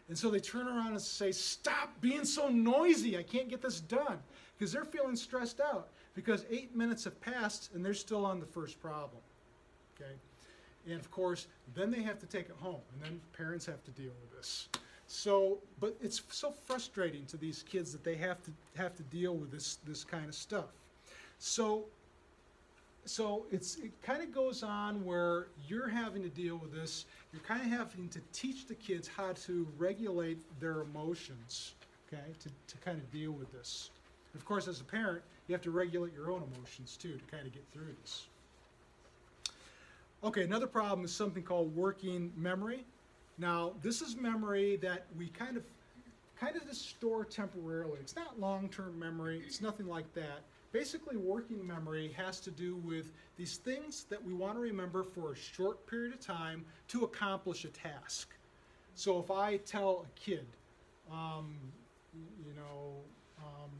And so they turn around and say, Stop being so noisy. I can't get this done. Because they're feeling stressed out. Because eight minutes have passed and they're still on the first problem. Okay? And of course, then they have to take it home. And then parents have to deal with this. So, but it's so frustrating to these kids that they have to have to deal with this this kind of stuff. So so it's it kind of goes on where you're having to deal with this. You're kind of having to teach the kids how to regulate their emotions okay to, to kind of deal with this. Of course as a parent you have to regulate your own emotions too to kind of get through this. Okay another problem is something called working memory. Now this is memory that we kind of kind of just store temporarily. It's not long-term memory. It's nothing like that basically working memory has to do with these things that we want to remember for a short period of time to accomplish a task so if i tell a kid um, you know um,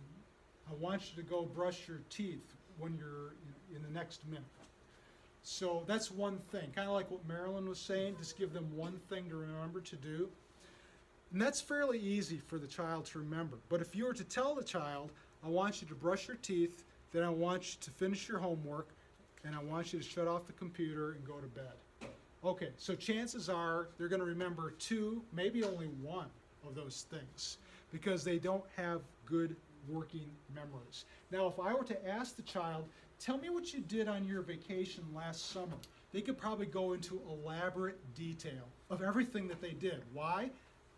i want you to go brush your teeth when you're in, in the next minute so that's one thing kind of like what marilyn was saying just give them one thing to remember to do and that's fairly easy for the child to remember. But if you were to tell the child, I want you to brush your teeth, then I want you to finish your homework, and I want you to shut off the computer and go to bed. Okay, so chances are they're going to remember two, maybe only one of those things because they don't have good working memories. Now, if I were to ask the child, tell me what you did on your vacation last summer, they could probably go into elaborate detail of everything that they did. Why?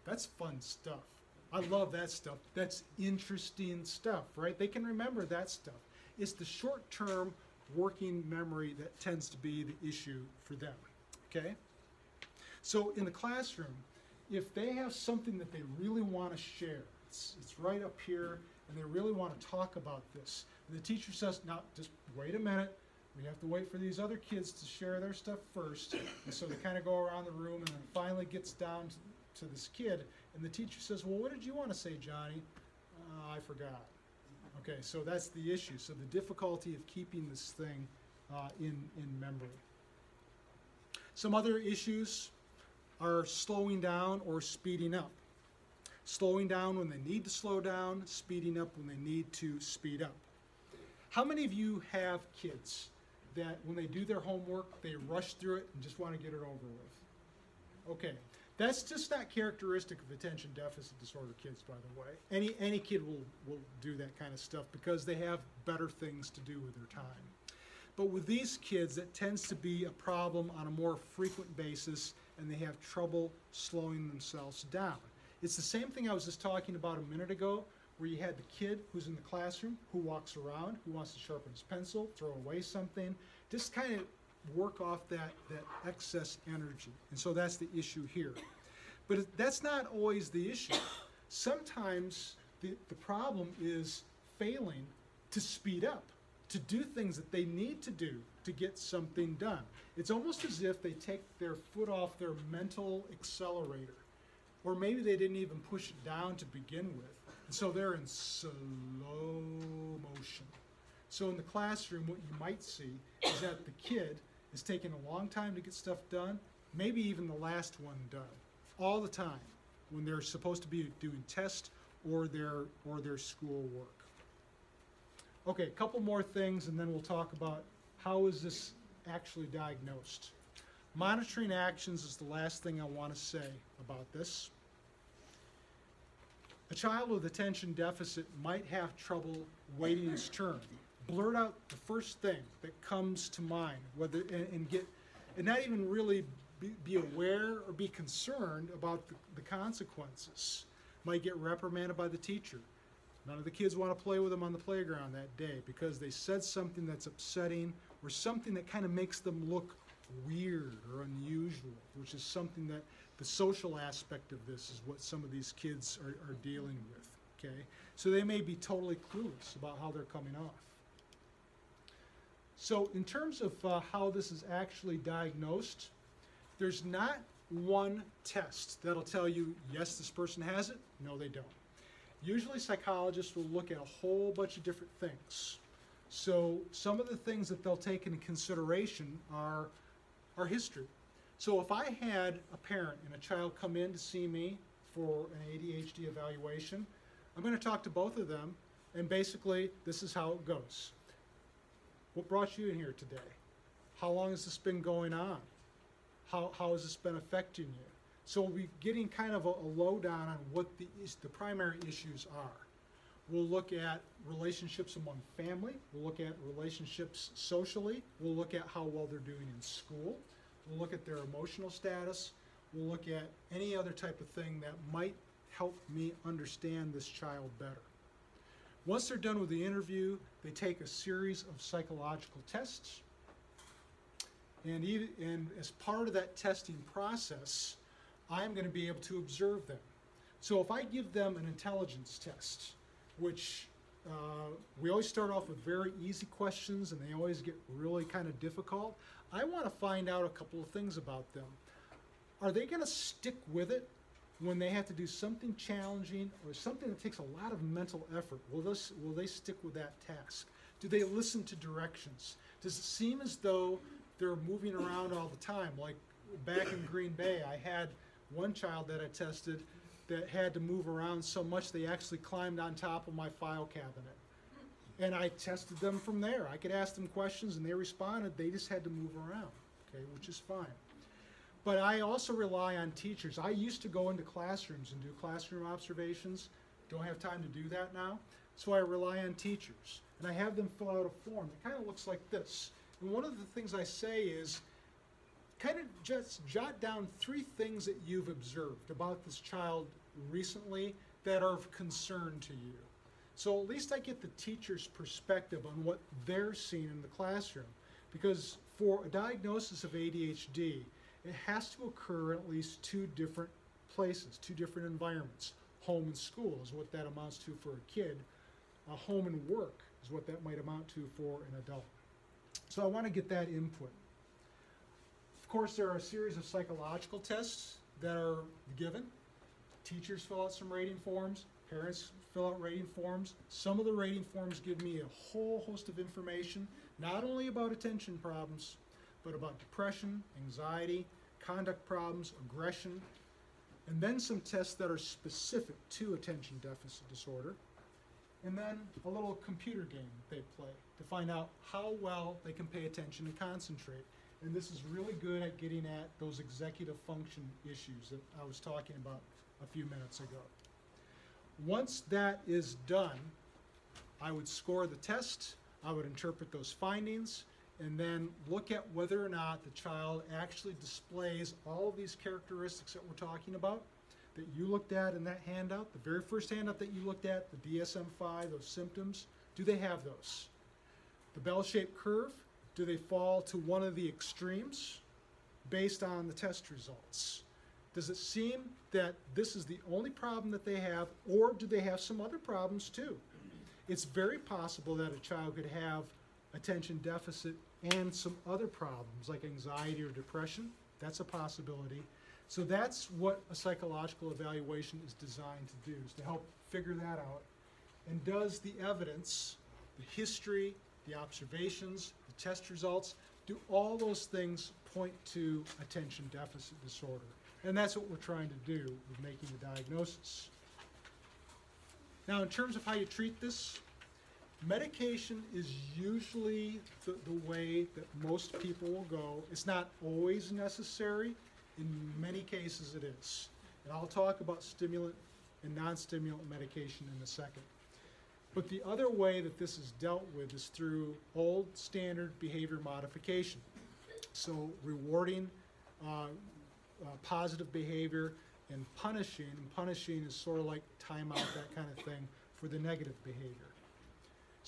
That's fun stuff. I love that stuff. That's interesting stuff, right? They can remember that stuff. It's the short term working memory that tends to be the issue for them, okay? So in the classroom, if they have something that they really want to share, it's, it's right up here, and they really want to talk about this, and the teacher says, now, just wait a minute, we have to wait for these other kids to share their stuff first. And so they kind of go around the room, and then finally gets down to, to this kid, and the teacher says, well, what did you want to say, Johnny? Uh, I forgot. Okay, so that's the issue. So the difficulty of keeping this thing uh, in, in memory. Some other issues are slowing down or speeding up. Slowing down when they need to slow down, speeding up when they need to speed up. How many of you have kids that when they do their homework, they rush through it and just want to get it over with? Okay, that's just not characteristic of attention deficit disorder kids, by the way. Any any kid will will do that kind of stuff because they have better things to do with their time. But with these kids, that tends to be a problem on a more frequent basis, and they have trouble slowing themselves down. It's the same thing I was just talking about a minute ago, where you had the kid who's in the classroom, who walks around, who wants to sharpen his pencil, throw away something, just kind of work off that, that excess energy. And so that's the issue here. But that's not always the issue. Sometimes the, the problem is failing to speed up, to do things that they need to do to get something done. It's almost as if they take their foot off their mental accelerator. Or maybe they didn't even push it down to begin with. And so they're in slow motion. So in the classroom, what you might see is that the kid is taking a long time to get stuff done, maybe even the last one done, all the time when they're supposed to be doing tests or their or their school work. Okay, a couple more things, and then we'll talk about how is this actually diagnosed. Monitoring actions is the last thing I want to say about this. A child with attention deficit might have trouble waiting his turn. Blurt out the first thing that comes to mind, whether and, and get, and not even really be, be aware or be concerned about the, the consequences. Might get reprimanded by the teacher. None of the kids want to play with them on the playground that day because they said something that's upsetting or something that kind of makes them look weird or unusual, which is something that the social aspect of this is what some of these kids are, are dealing with. Okay, so they may be totally clueless about how they're coming off. So, in terms of uh, how this is actually diagnosed, there's not one test that'll tell you yes, this person has it, no, they don't. Usually, psychologists will look at a whole bunch of different things. So, some of the things that they'll take into consideration are our history. So, if I had a parent and a child come in to see me for an ADHD evaluation, I'm going to talk to both of them, and basically, this is how it goes. What brought you in here today? How long has this been going on? How, how has this been affecting you? So we'll be getting kind of a, a lowdown on what the, the primary issues are. We'll look at relationships among family. We'll look at relationships socially. We'll look at how well they're doing in school. We'll look at their emotional status. We'll look at any other type of thing that might help me understand this child better. Once they're done with the interview, they take a series of psychological tests. And, even, and as part of that testing process, I'm going to be able to observe them. So if I give them an intelligence test, which uh, we always start off with very easy questions and they always get really kind of difficult, I want to find out a couple of things about them. Are they going to stick with it when they have to do something challenging or something that takes a lot of mental effort? Will, this, will they stick with that task? Do they listen to directions? Does it seem as though they're moving around all the time? Like back in Green Bay, I had one child that I tested that had to move around so much they actually climbed on top of my file cabinet. And I tested them from there. I could ask them questions and they responded. They just had to move around, okay, which is fine. But I also rely on teachers. I used to go into classrooms and do classroom observations. Don't have time to do that now. So I rely on teachers. And I have them fill out a form that kind of looks like this. And one of the things I say is kind of just jot down three things that you've observed about this child recently that are of concern to you. So at least I get the teacher's perspective on what they're seeing in the classroom. Because for a diagnosis of ADHD, it has to occur in at least two different places, two different environments. Home and school is what that amounts to for a kid. A home and work is what that might amount to for an adult. So I want to get that input. Of course, there are a series of psychological tests that are given. Teachers fill out some rating forms, parents fill out rating forms. Some of the rating forms give me a whole host of information, not only about attention problems, but about depression, anxiety, conduct problems, aggression, and then some tests that are specific to attention deficit disorder. And then a little computer game they play to find out how well they can pay attention and concentrate. And this is really good at getting at those executive function issues that I was talking about a few minutes ago. Once that is done, I would score the test, I would interpret those findings, and then look at whether or not the child actually displays all of these characteristics that we're talking about that you looked at in that handout, the very first handout that you looked at, the DSM-5, those symptoms, do they have those? The bell-shaped curve, do they fall to one of the extremes based on the test results? Does it seem that this is the only problem that they have, or do they have some other problems too? It's very possible that a child could have attention deficit and some other problems like anxiety or depression. That's a possibility. So that's what a psychological evaluation is designed to do, is to help figure that out. And does the evidence, the history, the observations, the test results, do all those things point to attention deficit disorder? And that's what we're trying to do with making the diagnosis. Now, in terms of how you treat this, medication is usually the, the way that most people will go. It's not always necessary. In many cases, it is. And I'll talk about stimulant and non-stimulant medication in a second. But the other way that this is dealt with is through old standard behavior modification. So rewarding uh, uh, positive behavior and punishing, and punishing is sort of like timeout, that kind of thing, for the negative behavior.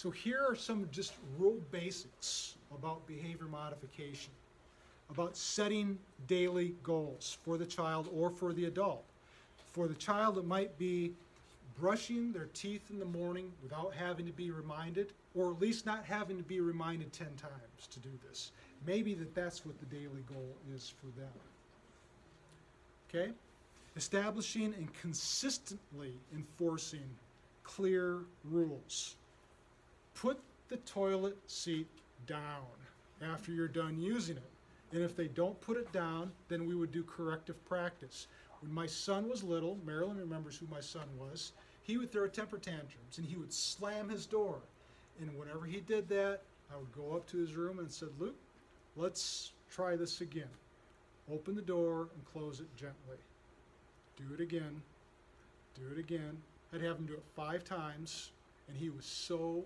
So here are some just real basics about behavior modification, about setting daily goals for the child or for the adult. For the child, it might be brushing their teeth in the morning without having to be reminded, or at least not having to be reminded 10 times to do this. Maybe that that's what the daily goal is for them. Okay? Establishing and consistently enforcing clear rules. Put the toilet seat down after you're done using it. And if they don't put it down, then we would do corrective practice. When my son was little, Marilyn remembers who my son was, he would throw temper tantrums and he would slam his door. And whenever he did that, I would go up to his room and said, Luke, let's try this again. Open the door and close it gently. Do it again. Do it again. I'd have him do it five times, and he was so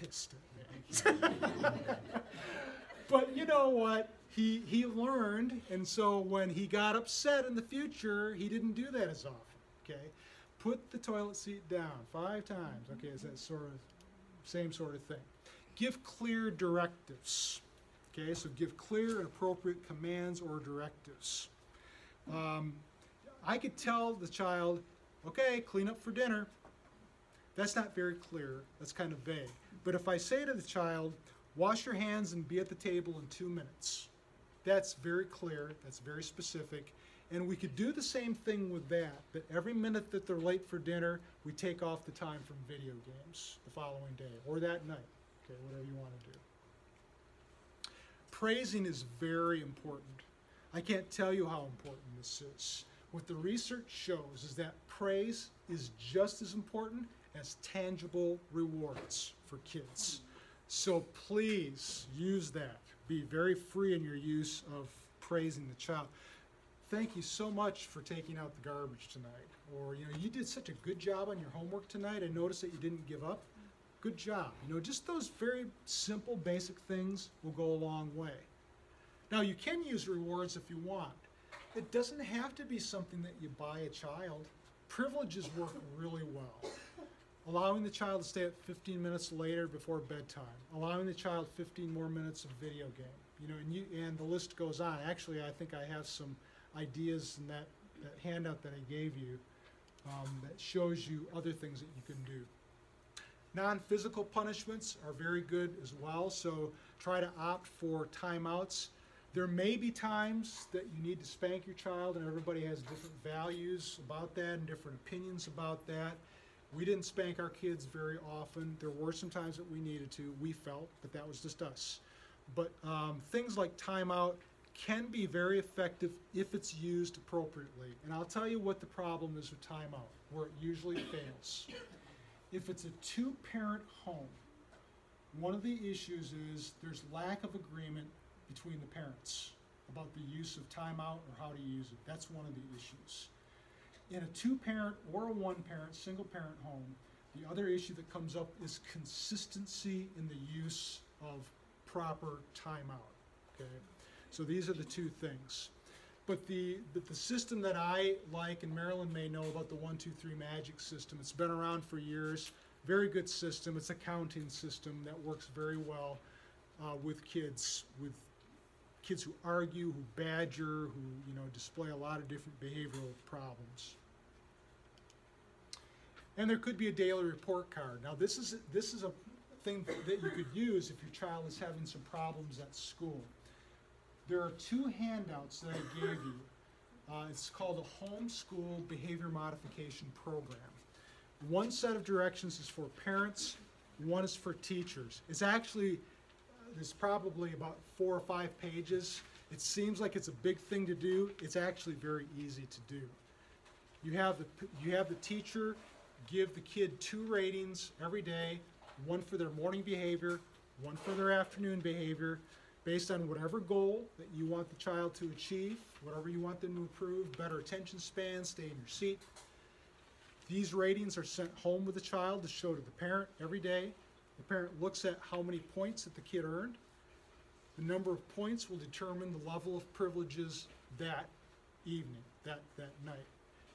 pissed at me. but you know what? He he learned, and so when he got upset in the future, he didn't do that as often. Okay, put the toilet seat down five times. Okay, is that sort of same sort of thing? Give clear directives. Okay, so give clear and appropriate commands or directives. Um, I could tell the child, okay, clean up for dinner. That's not very clear. That's kind of vague. But if I say to the child, wash your hands and be at the table in two minutes, that's very clear. That's very specific. And we could do the same thing with that, that every minute that they're late for dinner, we take off the time from video games the following day or that night. Okay, whatever you want to do. Praising is very important. I can't tell you how important this is. What the research shows is that praise is just as important as tangible rewards for kids. So please use that. Be very free in your use of praising the child. Thank you so much for taking out the garbage tonight. Or, you know, you did such a good job on your homework tonight. I noticed that you didn't give up. Good job. You know, just those very simple, basic things will go a long way. Now, you can use rewards if you want. It doesn't have to be something that you buy a child. Privileges work really well. Allowing the child to stay up 15 minutes later before bedtime. Allowing the child 15 more minutes of video game. You know, and, you, and the list goes on. Actually, I think I have some ideas in that, that handout that I gave you um, that shows you other things that you can do. Non-physical punishments are very good as well, so try to opt for timeouts. There may be times that you need to spank your child, and everybody has different values about that and different opinions about that. We didn't spank our kids very often. There were some times that we needed to, we felt, but that was just us. But um, things like timeout can be very effective if it's used appropriately. And I'll tell you what the problem is with timeout, where it usually fails. If it's a two parent home, one of the issues is there's lack of agreement between the parents about the use of timeout or how to use it. That's one of the issues. In a two parent or a one parent, single parent home, the other issue that comes up is consistency in the use of proper timeout. Okay? So these are the two things. But the, but the system that I like, and Marilyn may know about the one, two, three magic system, it's been around for years. Very good system. It's a counting system that works very well uh, with kids, with kids who argue, who badger, who you know display a lot of different behavioral problems. And there could be a daily report card. Now this is this is a thing that you could use if your child is having some problems at school. There are two handouts that I gave you. Uh, it's called a homeschool behavior modification program. One set of directions is for parents, one is for teachers. It's actually, there's probably about four or five pages. It seems like it's a big thing to do. It's actually very easy to do. You have the, you have the teacher give the kid two ratings every day, one for their morning behavior, one for their afternoon behavior, based on whatever goal that you want the child to achieve, whatever you want them to improve, better attention span, stay in your seat. These ratings are sent home with the child to show to the parent every day. The parent looks at how many points that the kid earned. The number of points will determine the level of privileges that evening, that, that night.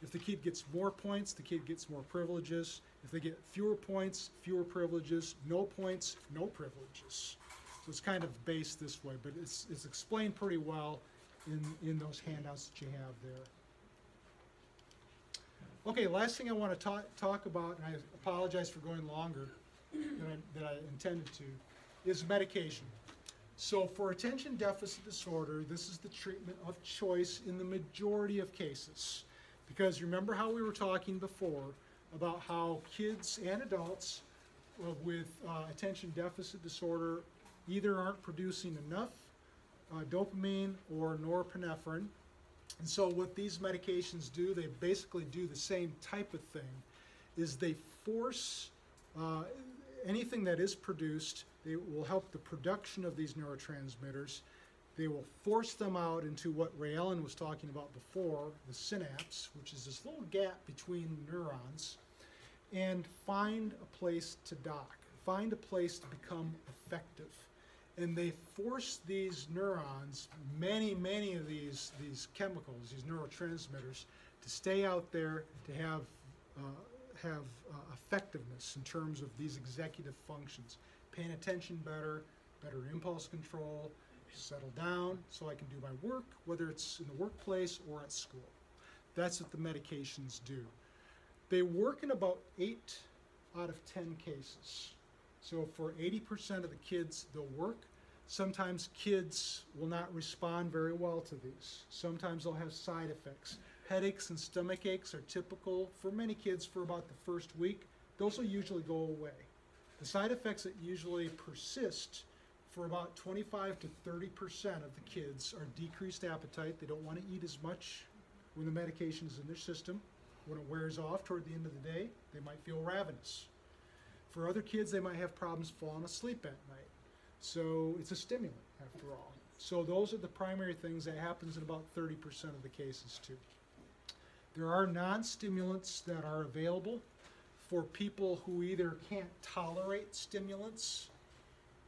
If the kid gets more points, the kid gets more privileges. If they get fewer points, fewer privileges. No points, no privileges. So it's kind of based this way, but it's, it's explained pretty well in, in those handouts that you have there. Okay, last thing I want to talk, talk about, and I apologize for going longer than I, than I intended to, is medication. So for attention deficit disorder, this is the treatment of choice in the majority of cases. Because remember how we were talking before about how kids and adults uh, with uh, attention deficit disorder either aren't producing enough uh, dopamine or norepinephrine. And so what these medications do, they basically do the same type of thing, is they force uh, anything that is produced, they will help the production of these neurotransmitters. They will force them out into what Ray Allen was talking about before, the synapse, which is this little gap between neurons, and find a place to dock, find a place to become effective. And they force these neurons, many, many of these, these chemicals, these neurotransmitters, to stay out there to have, uh, have uh, effectiveness in terms of these executive functions. Paying attention better, better impulse control, settle down so I can do my work, whether it's in the workplace or at school. That's what the medications do. They work in about eight out of 10 cases. So for 80% of the kids, they'll work. Sometimes kids will not respond very well to these. Sometimes they'll have side effects. Headaches and stomach aches are typical for many kids for about the first week. Those will usually go away. The side effects that usually persist for about 25 to 30 percent of the kids are decreased appetite. They don't want to eat as much when the medication is in their system. When it wears off toward the end of the day, they might feel ravenous. For other kids, they might have problems falling asleep at night. So it's a stimulant after all. So those are the primary things that happens in about 30% of the cases too. There are non-stimulants that are available for people who either can't tolerate stimulants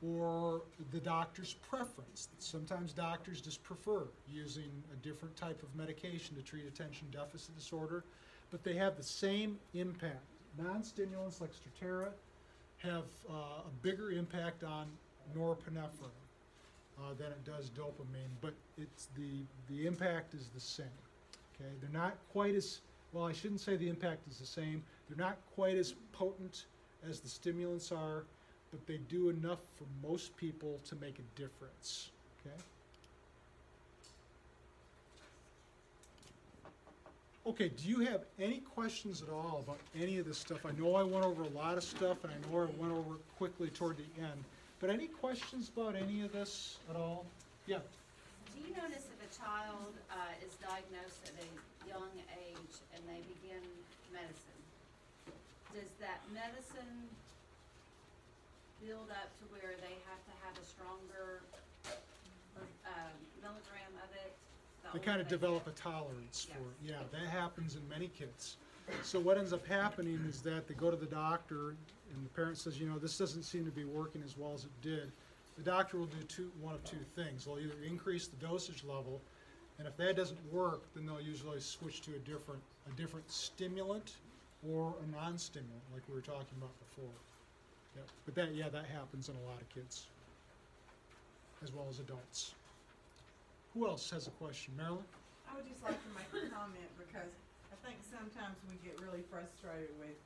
or the doctor's preference. Sometimes doctors just prefer using a different type of medication to treat attention deficit disorder, but they have the same impact. Non-stimulants like Strattera have uh, a bigger impact on norepinephrine uh, than it does dopamine, but it's the, the impact is the same. Okay, they're not quite as, well, I shouldn't say the impact is the same. They're not quite as potent as the stimulants are, but they do enough for most people to make a difference. Okay? Okay, do you have any questions at all about any of this stuff? I know I went over a lot of stuff and I know I went over quickly toward the end, but any questions about any of this at all? Yeah. Do you notice if a child, uh, is diagnosed at a young age and they begin medicine, does that medicine build up to where they have to have a stronger, um, milligram of it? the They older kind of they develop a get? tolerance for it. Yeah, that happens in many kids. So what ends up happening is that they go to the doctor and the parent says, you know, this doesn't seem to be working as well as it did. The doctor will do two, one of two things. They'll either increase the dosage level, and if that doesn't work, then they'll usually switch to a different, a different stimulant or a non-stimulant, like we were talking about before. Yeah, but that, yeah, that happens in a lot of kids, as well as adults. Who else has a question? Marilyn? I would just like to make a comment because I think sometimes we get really frustrated with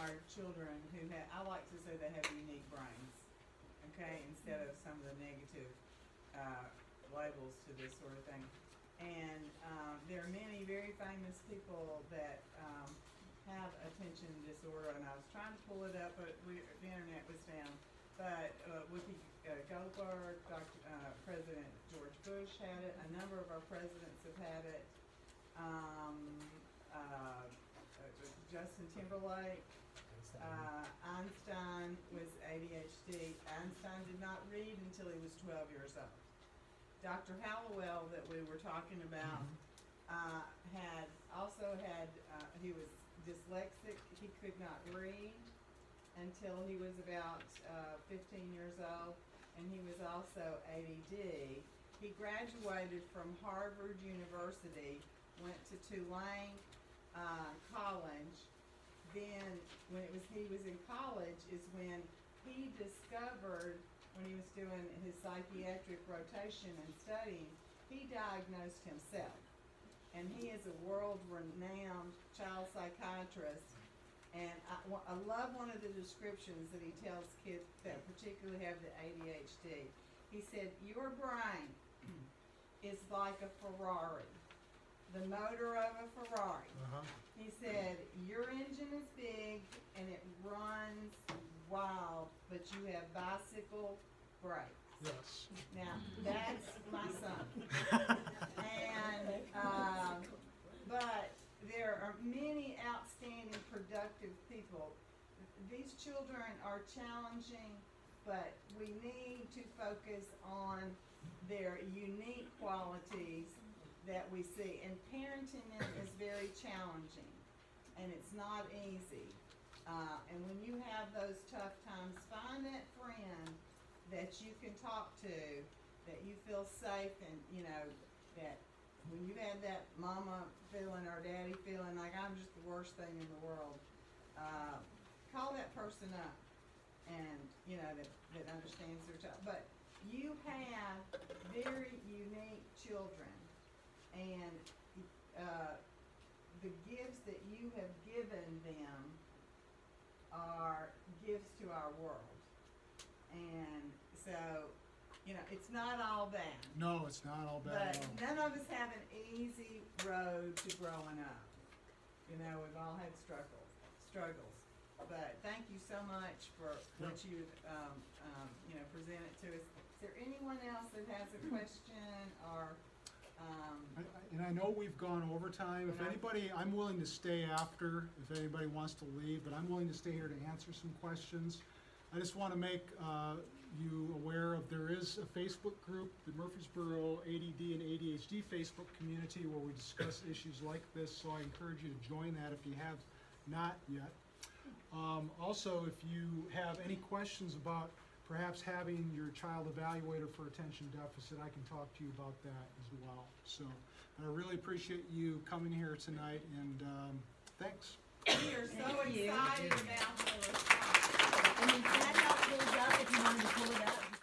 our children who have, I like to say they have unique brains, okay, instead of some of the negative, uh, labels to this sort of thing. And, um, there are many very famous people that, have attention disorder, and I was trying to pull it up, but we, the internet was down. But, uh, Whoopi uh, Goldberg, Dr., uh, President George Bush had it, a number of our presidents have had it. Um, uh, uh, Justin Timberlake, uh, Einstein was ADHD. Einstein did not read until he was twelve years old. Dr. Hallowell that we were talking about, uh, had, also had, uh, he was dyslexic. He could not read until he was about uh, 15 years old, and he was also ADD. He graduated from Harvard University, went to Tulane uh, College. Then, when it was he was in college, is when he discovered when he was doing his psychiatric rotation and studying, he diagnosed himself. And he is a world-renowned child psychiatrist. And I, I love one of the descriptions that he tells kids that particularly have the ADHD. He said, your brain is like a Ferrari, the motor of a Ferrari. Uh-huh. He said, your engine is big and it runs wild, but you have bicycle brakes. Yes. Now, that's my son. And, um, but there are many outstanding, productive people. These children are challenging, but we need to focus on their unique qualities that we see. And parenting them is very challenging, and it's not easy. Uh, and when you have those tough times, find that friend that you can talk to, that you feel safe and, you know, that when you've had that mama feeling or daddy feeling like I'm just the worst thing in the world, uh, call that person up and, you know, that, that understands their child. But you have very unique children and, uh, the gifts that you have given them are gifts to our world. And so, you know, it's not all bad. No, it's not all bad But at all. none of us have an easy road to growing up. You know, we've all had struggles, struggles. But thank you so much for what you, um, um, you know, presented to us. Is there anyone else that has a question or, um, I- I- And I know we've gone overtime. If anybody, I'm willing to stay after, if anybody wants to leave, but I'm willing to stay here to answer some questions. I just want to make uh, you aware of, there is a Facebook group, the Murfreesboro ADD and ADHD Facebook community where we discuss issues like this, so I encourage you to join that if you have not yet. Um, also, if you have any questions about perhaps having your child evaluator for attention deficit, I can talk to you about that as well. So I really appreciate you coming here tonight, and um, thanks. We are so excited about this. I mean, can I help up if you wanted to pull it up?